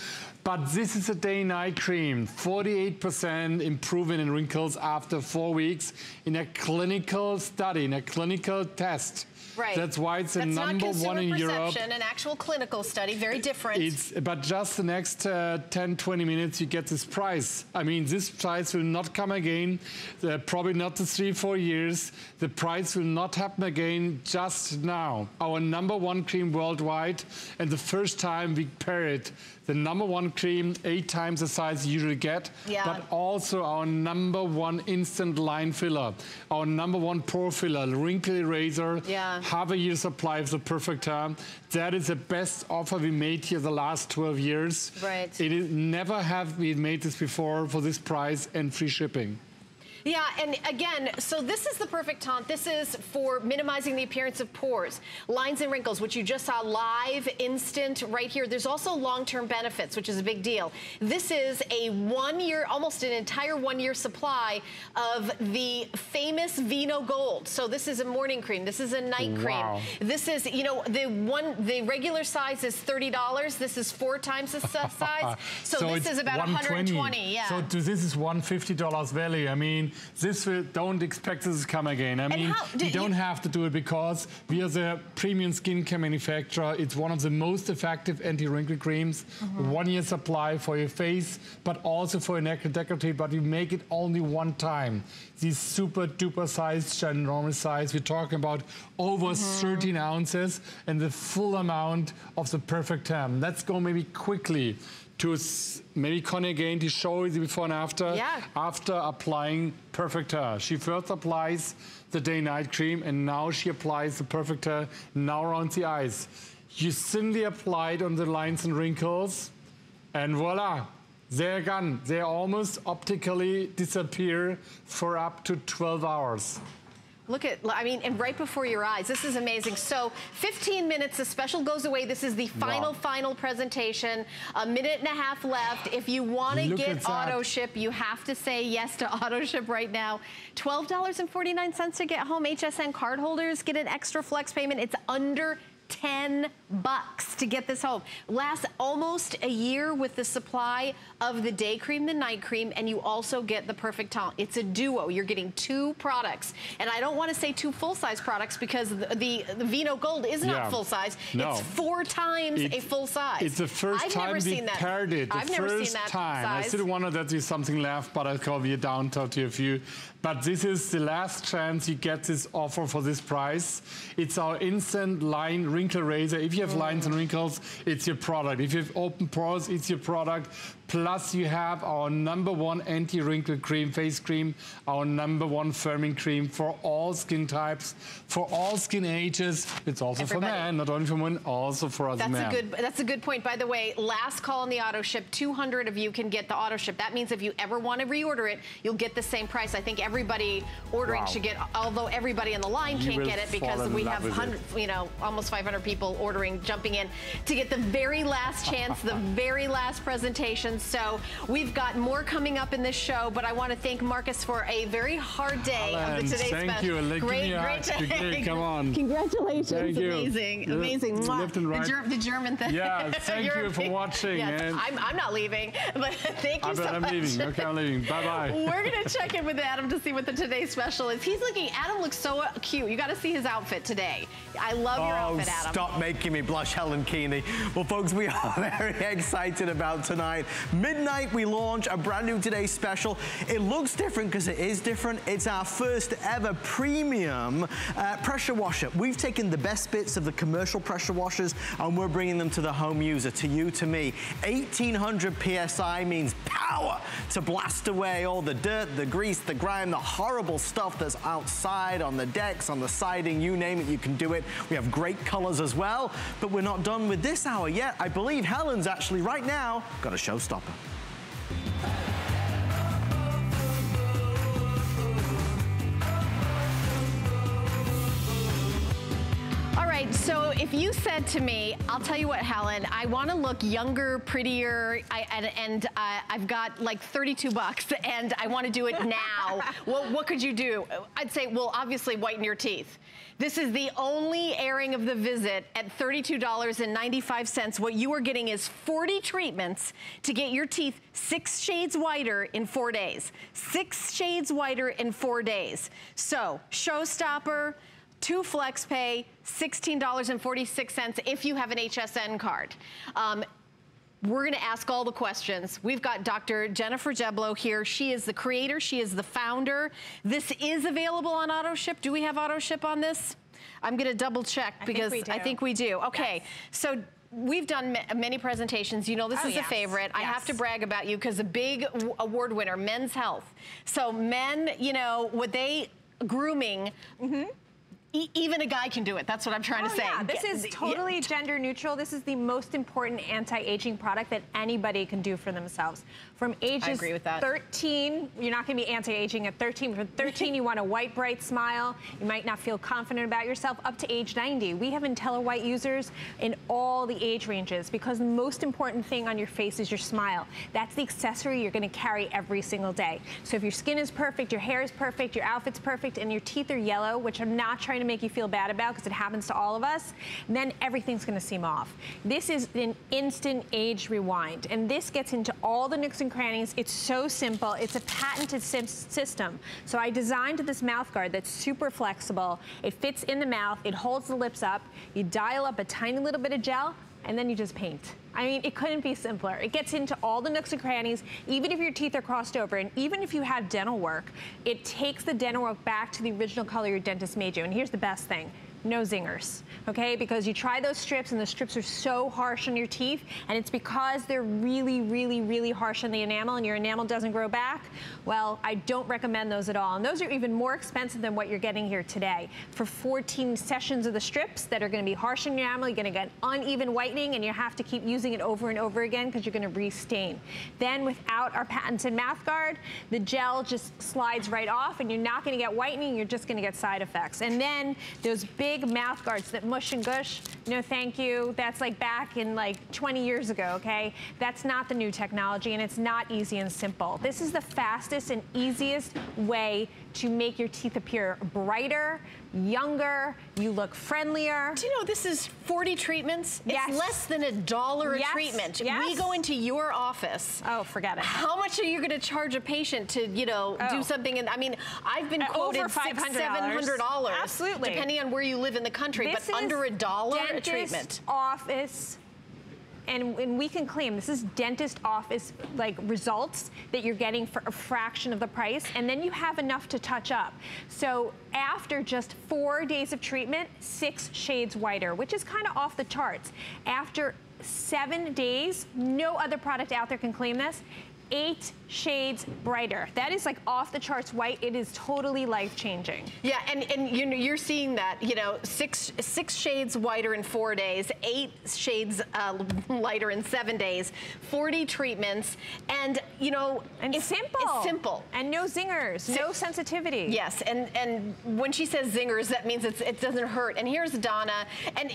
But this is a day-night cream, 48% improvement in wrinkles after four weeks in a clinical study, in a clinical test. Right. That's why it's the That's number one in Europe. an actual clinical study, very different. It's but just the next uh, 10, 20 minutes you get this price. I mean, this price will not come again. Uh, probably not the three, four years. The price will not happen again just now. Our number one cream worldwide, and the first time we pair it. The number one cream, eight times the size you usually get, Yeah. but also our number one instant line filler, our number one pore filler, wrinkle eraser, Yeah. half a year supply of the perfect time. That is the best offer we made here the last 12 years. Right. It is never have we made this before for this price and free shipping. Yeah, and again, so this is the perfect taunt. This is for minimizing the appearance of pores, lines and wrinkles, which you just saw live, instant, right here. There's also long-term benefits, which is a big deal. This is a one-year, almost an entire one-year supply of the famous Vino Gold. So this is a morning cream. This is a night cream. Wow. This is, you know, the one, the regular size is $30. This is four times the size. <laughs> So, this is about 120. Yeah. So this is $150 value. I mean, this will, don't expect this to come again. I mean, how- you don't you- have to do it because we are the premium skincare manufacturer. It's one of the most effective anti-wrinkle creams. Mm-hmm. One year supply for your face, but also for your neck and decollete, but we make it only one time. These super duper size, ginormous size, we're talking about over Mm-hmm. 13 ounces and the full amount of the perfect tam. Let's go maybe quickly to maybe Connie again to show you the before and after. Yeah. After applying Perfect Hair. She first applies the day night cream and now she applies the Perfect Hair now around the eyes. You simply apply it on the lines and wrinkles and voila, they're gone. They almost optically disappear for up to 12 hours. Look at, I mean, and right before your eyes. This is amazing. So 15 minutes, the special goes away. This is the final, Wow. final presentation. A minute and a half left. If you want to get auto ship, you have to say yes to auto ship right now. $12.49 to get home. HSN card holders get an extra flex payment. It's under 10 bucks to get this home. Lasts almost a year with the supply of the day cream, the night cream, and you also get the perfect taunt. It's a duo. You're getting two products. And I don't want to say two full-size products because the, the, the Vino Gold is not Yeah. full size. No. It's four times a full size. It's the 1st I've time never we seen that. paired it. The I've first never seen that time. I still wonder that there's something left, but I'll call you down talk to a few. But this is the last chance you get this offer for this price. It's our instant line wrinkle razor. If you have lines and wrinkles, it's your product. If you have open pores, it's your product. Plus, you have our number one anti-wrinkle cream, face cream, our number one firming cream for all skin types, for all skin ages. It's also Everybody. for men, not only for women, also for us That's men. a good. That's a good point. By the way, last call on the auto ship. 200 of you can get the auto ship. That means if you ever want to reorder it, you'll get the same price. I think everybody ordering Wow. should get. Although everybody on the line You can't get it because we have you know, almost 500 people ordering, jumping in to get the very last chance, the <laughs> very last presentation. So we've got more coming up in this show. But I want to thank Marcus for a very hard day of the today's thank special. you. Like, give Great, me great hug. day. Okay, come on. <laughs> Congratulations. Thank you. Amazing, Yeah, amazing. Left and right. The, Ger- the German thing. Yeah, <laughs> thank you for watching, Yes, and- I'm, I'm not leaving, but thank you I so bet I'm much. leaving. Okay, I'm leaving. Bye-bye. We're gonna check in with Adam to see what the today's special is. He's looking. Adam looks so uh, cute. You got to see his outfit today. I love your Oh, outfit, Adam. stop making me blush, Helen Keaney. Well, folks, we <laughs> are very excited about tonight. Midnight, we launch a brand new Today special. It looks different because it is different. It's our first ever premium uh, pressure washer. We've taken the best bits of the commercial pressure washers and we're bringing them to the home user, to you, to me. 1800 PSI means power to blast away all the dirt, the grease, the grime, the horrible stuff that's outside on the decks, on the siding, you name it, you can do it. We have great colors as well, but we're not done with this hour yet. I believe Helen's actually right now got a showstopper. All right, so if you said to me, I'll tell you what, Helen, I want to look younger, prettier, I, and, and uh, I've got like 32 bucks, and I want to do it now. <laughs> well, what could you do? I'd say, well, obviously whiten your teeth. This is the only airing of the visit at $32.95. What you are getting is 40 treatments to get your teeth six shades whiter in four days. Six shades whiter in four days. So, showstopper, two flex pay, $16.46 if you have an HSN card. Um, we're going to ask all the questions. We've got Dr. Jennifer Jablow here. She is the creator. She is the founder. This is available on auto ship. Do we have auto ship on this? I'm going to double check I because. I think we do. Okay. So we've done many presentations. You know this Oh, is yes. a favorite. I have to brag about you because a big award winner, Men's Health. So men, you know, what they grooming. E- even a guy can do it. That's what I'm trying Oh, to say. yeah. This Get- is yeah. totally gender neutral. This is the most important anti-aging product that anybody can do for themselves. From ages agree with that. 13, you're not going to be anti-aging at 13. From 13, you want a white, bright smile. You might not feel confident about yourself up to age 90. We have IntelliWhite users in all the age ranges because the most important thing on your face is your smile. That's the accessory you're going to carry every single day. So if your skin is perfect, your hair is perfect, your outfit's perfect, and your teeth are yellow, which I'm not trying to make you feel bad about because it happens to all of us, then everything's going to seem off. This is an instant age rewind, and this gets into all the nooks and crannies. It's so simple. It's a patented sys- system. So I designed this mouth guard that's super flexible. It fits in the mouth. It holds the lips up. You dial up a tiny little bit of gel, and then you just paint. I mean, it couldn't be simpler. It gets into all the nooks and crannies, even if your teeth are crossed over, and even if you have dental work, it takes the dental work back to the original color your dentist made you. And here's the best thing. No zingers, okay? Because you try those strips and the strips are so harsh on your teeth, and it's because they're really, really, really harsh on the enamel and your enamel doesn't grow back. Well, I don't recommend those at all. And those are even more expensive than what you're getting here today. For 14 sessions of the strips that are gonna be harsh on your enamel, you're gonna get uneven whitening and you have to keep using it over and over again because you're gonna restain. Then without our patented mouth guard, the gel just slides right off and you're not gonna get whitening, you're just gonna get side effects. And then those big mouth guards that mush and gush, no thank you, that's like back in like 20 years ago, okay? That's not the new technology and it's not easy and simple. This is the fastest and easiest way to make your teeth appear brighter, younger, you look friendlier. Do you know this is 40 treatments? Yes. It's less than a dollar a Yes, treatment. yes. We go into your office. Oh, forget it. How much are you going to charge a patient to, you know, Oh. do something? And I mean, I've been Uh, quoted over $500. seven hundred dollars, Absolutely. depending on where you live in the country. This but under a dollar a dentist treatment. office and, and we can claim this is dentist office like results that you're getting for a fraction of the price, and then you have enough to touch up. So after just four days of treatment, six shades whiter, which is kind of off the charts. After seven days, no other product out there can claim this. Eight shades brighter. That is like off the charts white. It is totally life changing. Yeah, and, and you know, you're seeing that, you know, six six shades whiter in four days, eight shades uh, lighter in seven days, 40 treatments, and, you know, And it's simple. It's simple. And no zingers, no sensitivity. Yes, and and when she says zingers, that means it's, it doesn't hurt. And here's Donna, and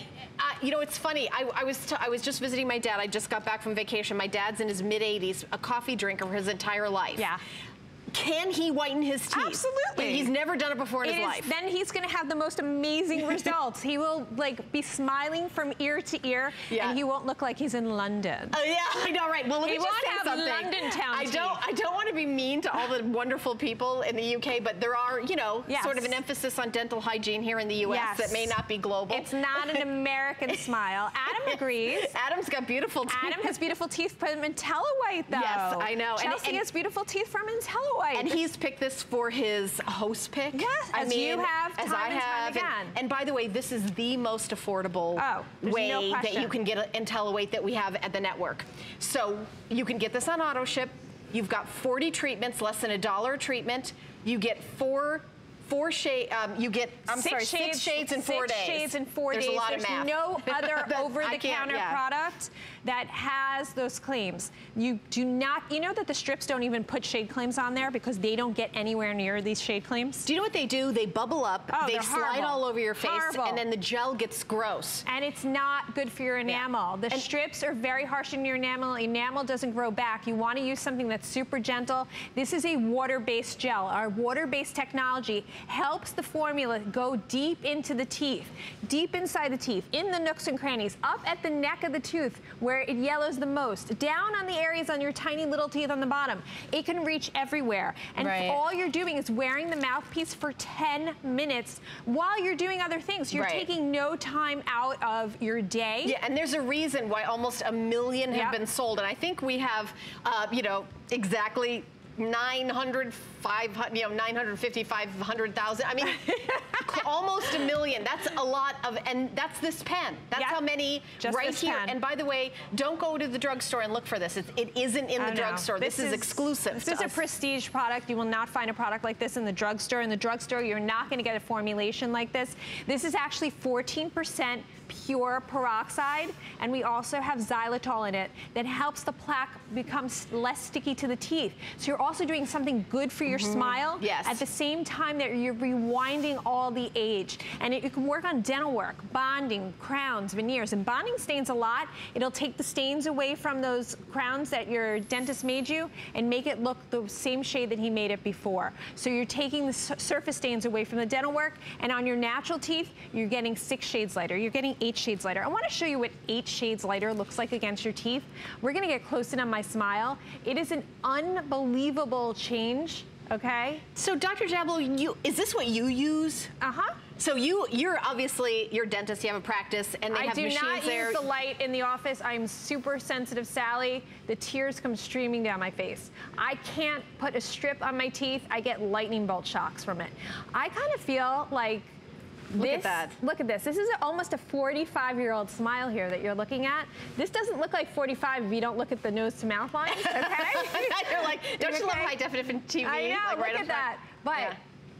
you know it's funny. I, I was I was just visiting my dad. I just got back from vacation. My dad's in his mid 80s, a coffee drinker for his entire life. Yeah. Can he whiten his teeth? Absolutely. He's never done it before in It his is- life. Then he's going to have the most amazing <laughs> results. He will like be smiling from ear to ear, Yeah. and he won't look like he's in London. Oh yeah, <laughs> I know, right? Well, let He me just won't say have something. London town I don't. I don't want to be mean to all the wonderful people in the UK, but there are, you know, Yes. sort of an emphasis on dental hygiene here in the US Yes. that may not be global. It's not an <laughs> American smile. Adam agrees. Adam's got beautiful teeth. Adam has beautiful teeth from IntelliWhite, though. Yes, I know. Chelsea and- has beautiful teeth from And he's picked this for his host pick. Yes, I as mean, you have as I and have. again. And, by the way, this is the most affordable Oh, way no that you can get an IntelliWhite that we have at the network. So you can get this on auto ship. You've got 40 treatments, less than a dollar a treatment. You get four. Four shade, um, you get. I'm six sorry, shades, six shades in four six days. shades in four There's days. a lot There's of math. no <laughs> other over-the-counter yeah. product that has those claims. You do not. You know that the strips don't even put shade claims on there because they don't get anywhere near these shade claims. Do you know what they do? They bubble up. Oh, they slide horrible. all over your face, Horrible. and then the gel gets gross. and it's not good for your enamel. Yeah. The And- strips are very harsh on your enamel. Enamel doesn't grow back. You want to use something that's super gentle. This is a water-based gel. Our water-based technology helps the formula go deep into the teeth, deep inside the teeth, in the nooks and crannies, up at the neck of the tooth where it yellows the most, down on the areas on your tiny little teeth on the bottom. It can reach everywhere. And Right. all you're doing is wearing the mouthpiece for 10 minutes while you're doing other things. You're Right. taking no time out of your day. Yeah, and there's a reason why almost a million have Yep. been sold. And I think we have, uh, you know, exactly 900, 500, you know, 950, 500,000. I mean, <laughs> almost a million. That's a lot of, and that's this pen. That's Yep. how many Just right here. pen. And by the way, don't go to the drugstore and look for this. It's, it isn't in the drugstore. This, is, exclusive. This is a prestige product. You will not find a product like this in the drugstore. In the drugstore, you're not going to get a formulation like this. This is actually 14% pure peroxide, and we also have xylitol in it that helps the plaque become less sticky to the teeth. So you're also doing something good for your mm-hmm. smile Yes. at the same time that you're rewinding all the age. And it, you can work on dental work, bonding, crowns, veneers. And bonding stains a lot. It'll take the stains away from those crowns that your dentist made you and make it look the same shade that he made it before. So you're taking the surface stains away from the dental work. And on your natural teeth, you're getting six shades lighter. You're getting eight shades lighter. I want to show you what eight shades lighter looks like against your teeth. We're going to get close in on my smile. It is an unbelievable change. Okay. So, Dr. Jablow, you, is this what you use? Uh huh. So you, you're obviously, you're a dentist, you have a practice, and they I have do machines not there. use the light in the office. I'm super sensitive, Sally. The tears come streaming down my face. I can't put a strip on my teeth. I get lightning bolt shocks from it. I kind of feel like Look at this, that. Look at this. This is almost a 45 year old smile here that you're looking at. This doesn't look like 45 if you don't look at the nose to mouth lines, <laughs> okay? You're like, don't you love Okay? high definition TV? I know, like look right at that. But Yeah.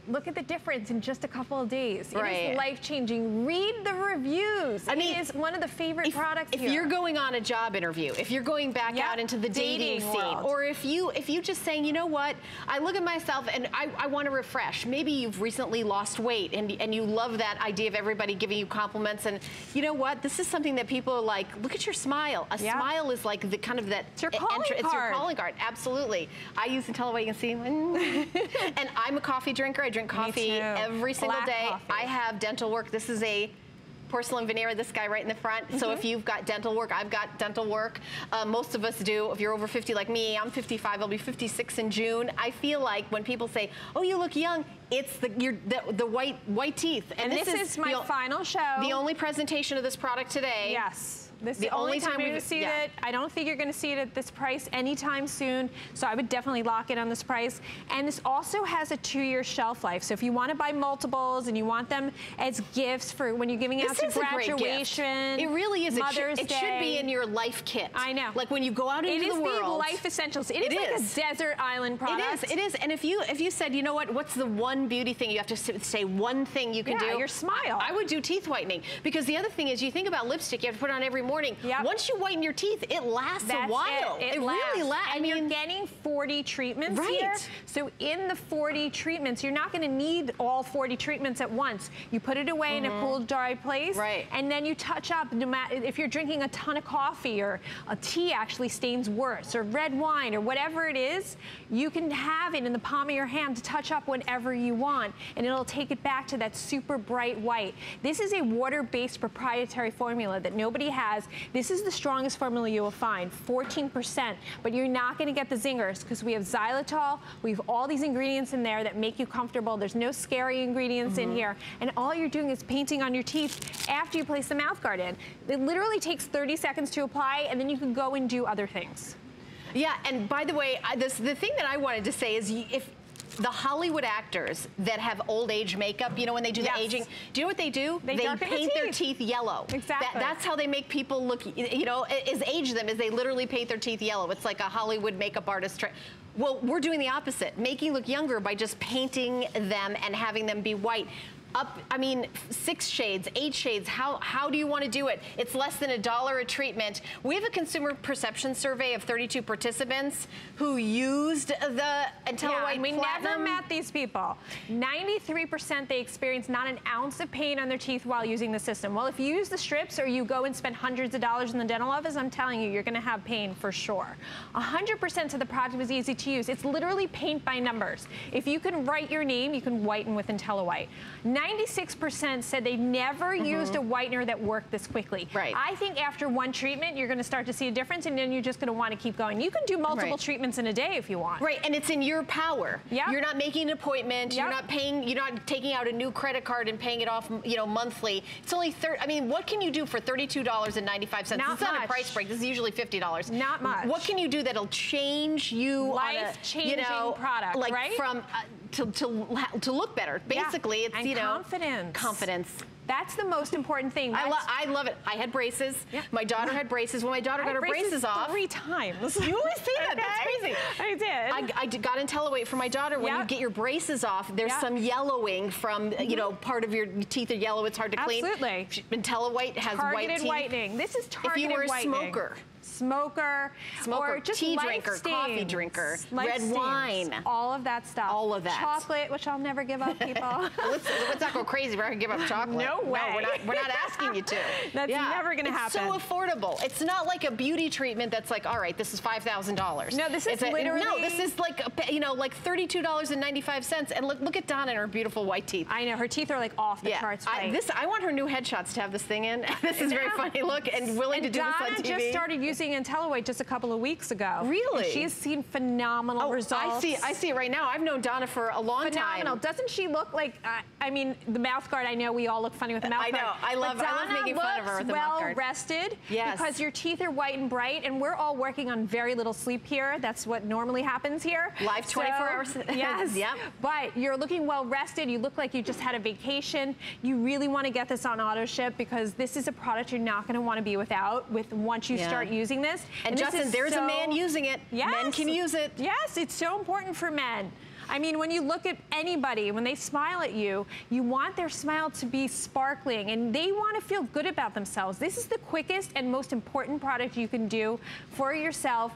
Look at the difference in just a couple of days. It Right. is life changing. Read the reviews. I mean, it is one of the favorite if, products if here. you're going on a job interview, if you're going back Yep, out into the dating, dating scene, world. or if you if you just saying, you know what, I look at myself and I, I want to refresh. Maybe you've recently lost weight and and you love that idea of everybody giving you compliments. And you know what, this is something that people are like. Look at your smile. A Yeah. smile is like the kind of that. your e- calling It's your calling card. Absolutely. I use IntelliWhite. You can see. <laughs> <laughs> and I'm a coffee drinker. I drink coffee every single Black day. coffee. I have dental work. This is a porcelain veneer, this guy right in the front. So Mm-hmm. if you've got dental work, I've got dental work. Uh, most of us do. If you're over 50 like me, I'm 55, I'll be 56 in June. I feel like when people say, oh, you look young, it's the, your, the, the white white teeth. And this is my the final show. The only presentation of this product today. Yes. This is The the, only, only time, time you're we- going to see yeah. it. I don't think you're going to see it at this price anytime soon. So I would definitely lock in on this price. And this also has a two-year shelf life. So if you want to buy multiples and you want them as gifts for when you're giving out to is a great gift. graduation, It really is. It should- Mother's It should, be in your life kit. I know. Like when you go out into the world. it is life essentials. It it is, like is. a desert island product. It is. It is. And if you if you said, you know what, what's the one beauty thing you have to say one thing you can Yeah, do? your smile. I would do teeth whitening because the other thing is you think about lipstick you have to put it on every morning. Yep. Once you whiten your teeth, it lasts That's a while. It, It really lasts. And I mean, you're getting 40 treatments Right. here. So in the 40 treatments, you're not going to need all 40 treatments at once. You put it away in a cool, dry place. Mm-hmm. Right. And then you touch up. No matter if you're drinking a ton of coffee or a tea actually stains worse, or red wine or whatever it is, you can have it in the palm of your hand to touch up whenever you want, and it'll take it back to that super bright white. This is a water-based proprietary formula that nobody has. This is the strongest formula you will find, 14%, but you're not going to get the zingers because we have xylitol, we have all these ingredients in there that make you comfortable. There's no scary ingredients in mm-hmm. here, and all you're doing is painting on your teeth after you place the mouth guard in. It literally takes 30 seconds to apply, and then you can go and do other things. Yeah, and by the way, I, this, the thing that I wanted to say is if the Hollywood actors that have old age makeup, you know, when they do Yes. the aging, do you know what they do? They darken the paint their teeth. teeth yellow. Exactly. That- that's how they make people look, you know, is age them, is they literally paint their teeth yellow. It's like a Hollywood makeup artist trick. Well, we're doing the opposite, making look younger by just painting them and having them be white. Up, I mean, six shades, eight shades. How how do you want to do it? It's less than a dollar a treatment. We have a consumer perception survey of 32 participants who used the Intella Yeah, and we Platinum. never met these people. 93% they experience not an ounce of pain on their teeth while using the system. Well, if you use the strips or you go and spend hundreds of dollars in the dental office, I'm telling you, you're going to have pain for sure. 100% of the product is easy to use. It's literally paint by numbers. If you can write your name, you can whiten with IntelliWhite. 96% said they've never used a whitener that worked this quickly. Right. I think after one treatment, you're going to start to see a difference, and then you're just going to want to keep going. You can do multiple Right. treatments in a day if you want. Right, and it's in your power. Yeah. You're not making an appointment. You're not paying. You're not taking out a new credit card and paying it off, you know, monthly. It's only thirty. I mean, what can you do for thirty-two dollars and ninety-five cents? Not It's not a price break. This is usually fifty dollars. Not much. What can you do that'll change you? a, you Life-changing know, product, like right? from uh, to to to look better. Yeah. Basically, it's And you know confidence. Confidence. That's the most important thing. I, lo- I love it. I had braces. Yeah. My daughter had braces. When my daughter I got her had braces, off, three times. <laughs> You always say that. That's crazy. I did. I, I d- got IntelliWhite for my daughter. When you get your braces off, there's Yep. some yellowing from, you mm-hmm. know, part of your teeth are yellow. It's hard to clean. Absolutely. IntelliWhite has white targeted whitening. This is targeted whitening. If you were a whitening. smoker. Smoker, Smoker, or just tea drinker, coffee drinker, red stains, wine. all of that stuff. All of that. Chocolate, which I'll never give up, people. <laughs> let's, let's not go crazy. We're not gonna give up <laughs> chocolate. No we're way. not, we're not asking you to. <laughs> That's never gonna happen. it's so affordable. It's not like a beauty treatment that's like, all right, this is five thousand dollars. No, this is it's a, No, this is like, you know, like thirty-two dollars and ninety-five cents. And look, look at Donna and her beautiful white teeth. I know her teeth are like off the charts. I, this I want her new headshots to have this thing in. this is very funny look and willing and to do Donna this on TV. Donna just started using IntelliWhite just a couple of weeks ago. Really? She's seen phenomenal Oh, results. I see. I see it right now. I've known Donna for a long Phenomenal. time. Doesn't she look like? Uh, I mean, the mouth guard. I know we all look funny with the mouth I guard. know. I love- But I love making fun of her with the mouth well guard. rested. Yes. Because your teeth are white and bright, and we're all working on very little sleep here. That's what normally happens here. Live 24 hours. <laughs> Yes. <laughs> Yep. But you're looking well rested. You look like you just had a vacation. You really want to get this on auto ship because this is a product you're not going to want to be without. With once you Yeah. start using this. And, this Justin, is there's a man using it. Yes. Men can use it. Yes, it's so important for men. I mean, when you look at anybody, when they smile at you, you want their smile to be sparkling and they want to feel good about themselves. This is the quickest and most important product you can do for yourself.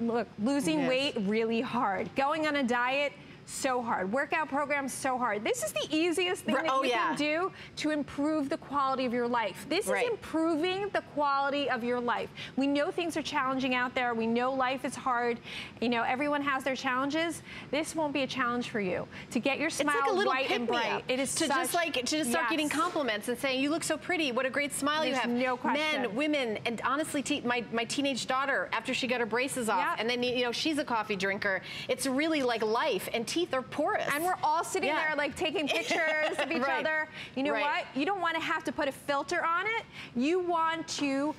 Look, losing Yes. weight, really hard. Going on a diet, so hard. Workout programs, so hard. This is the easiest thing that oh, you yeah. can do to improve the quality of your life. This Right. is improving the quality of your life. We know things are challenging out there. We know life is hard. You know, everyone has their challenges. This won't be a challenge for you. To get your It's smile like a little white and bright. It is to just like to just start Yes. getting compliments and saying you look so pretty. What a great smile you have. no question. Men, women, and honestly, my my teenage daughter after she got her braces off, Yep. and then you know she's a coffee drinker. It's really like life, and teeth are porous. And we're all sitting Yeah. there like taking <laughs> pictures of each Right. other. You know Right. what? You don't want to have to put a filter on it. You want to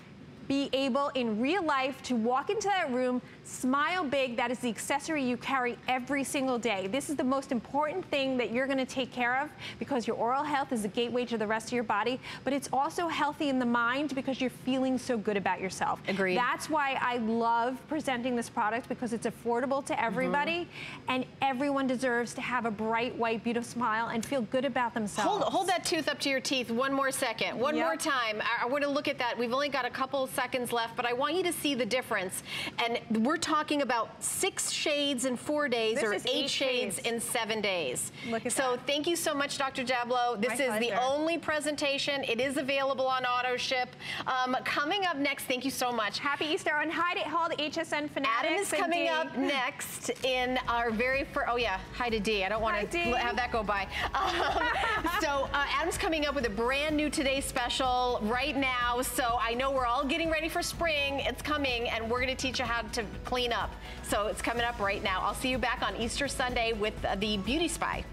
be able in real life to walk into that room, smile big. That is the accessory you carry every single day. This is the most important thing that you're gonna take care of because your oral health is the gateway to the rest of your body, but it's also healthy in the mind because you're feeling so good about yourself. Agreed. That's why I love presenting this product because it's affordable to everybody mm-hmm. and everyone deserves to have a bright, white, beautiful smile and feel good about themselves. Hold, hold that tooth up to your teeth one more second. One Yep. more time. I, I want to look at that. We've only got a couple seconds left, but I want you to see the difference. And we're talking about six shades in four days This or eight, eight shades, shades. in seven days. Look at so that. thank you so much, Dr. Jablow. This My is the only presentation. It is available on auto ship. Um, coming up next, thank you so much. Happy Easter and hi to all the HSN fanatics. Adam is coming Dee. up next in our very first. Oh yeah, hi to D. I don't want to have that go by. <laughs> Um, so uh, Adam's coming up with a brand new Today special right now. So I know we're all getting ready for spring. It's coming, and we're going to teach you how to clean up. So it's coming up right now. I'll see you back on Easter Sunday with the Beauty Spy.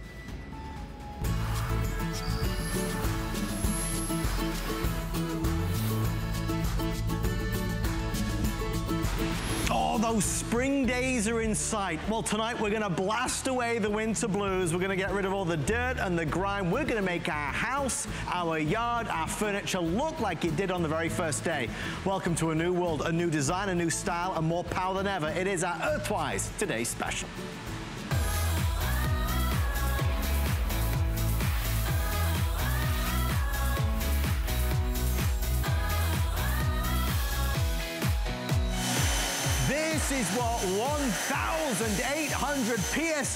Oh, those spring days are in sight. Well, tonight we're gonna blast away the winter blues. We're gonna get rid of all the dirt and the grime. We're gonna make our house, our yard, our furniture look like it did on the very first day. Welcome to a new world, a new design, a new style, and more power than ever. It is our Earthwise Today Special. This is what 1,800 PSI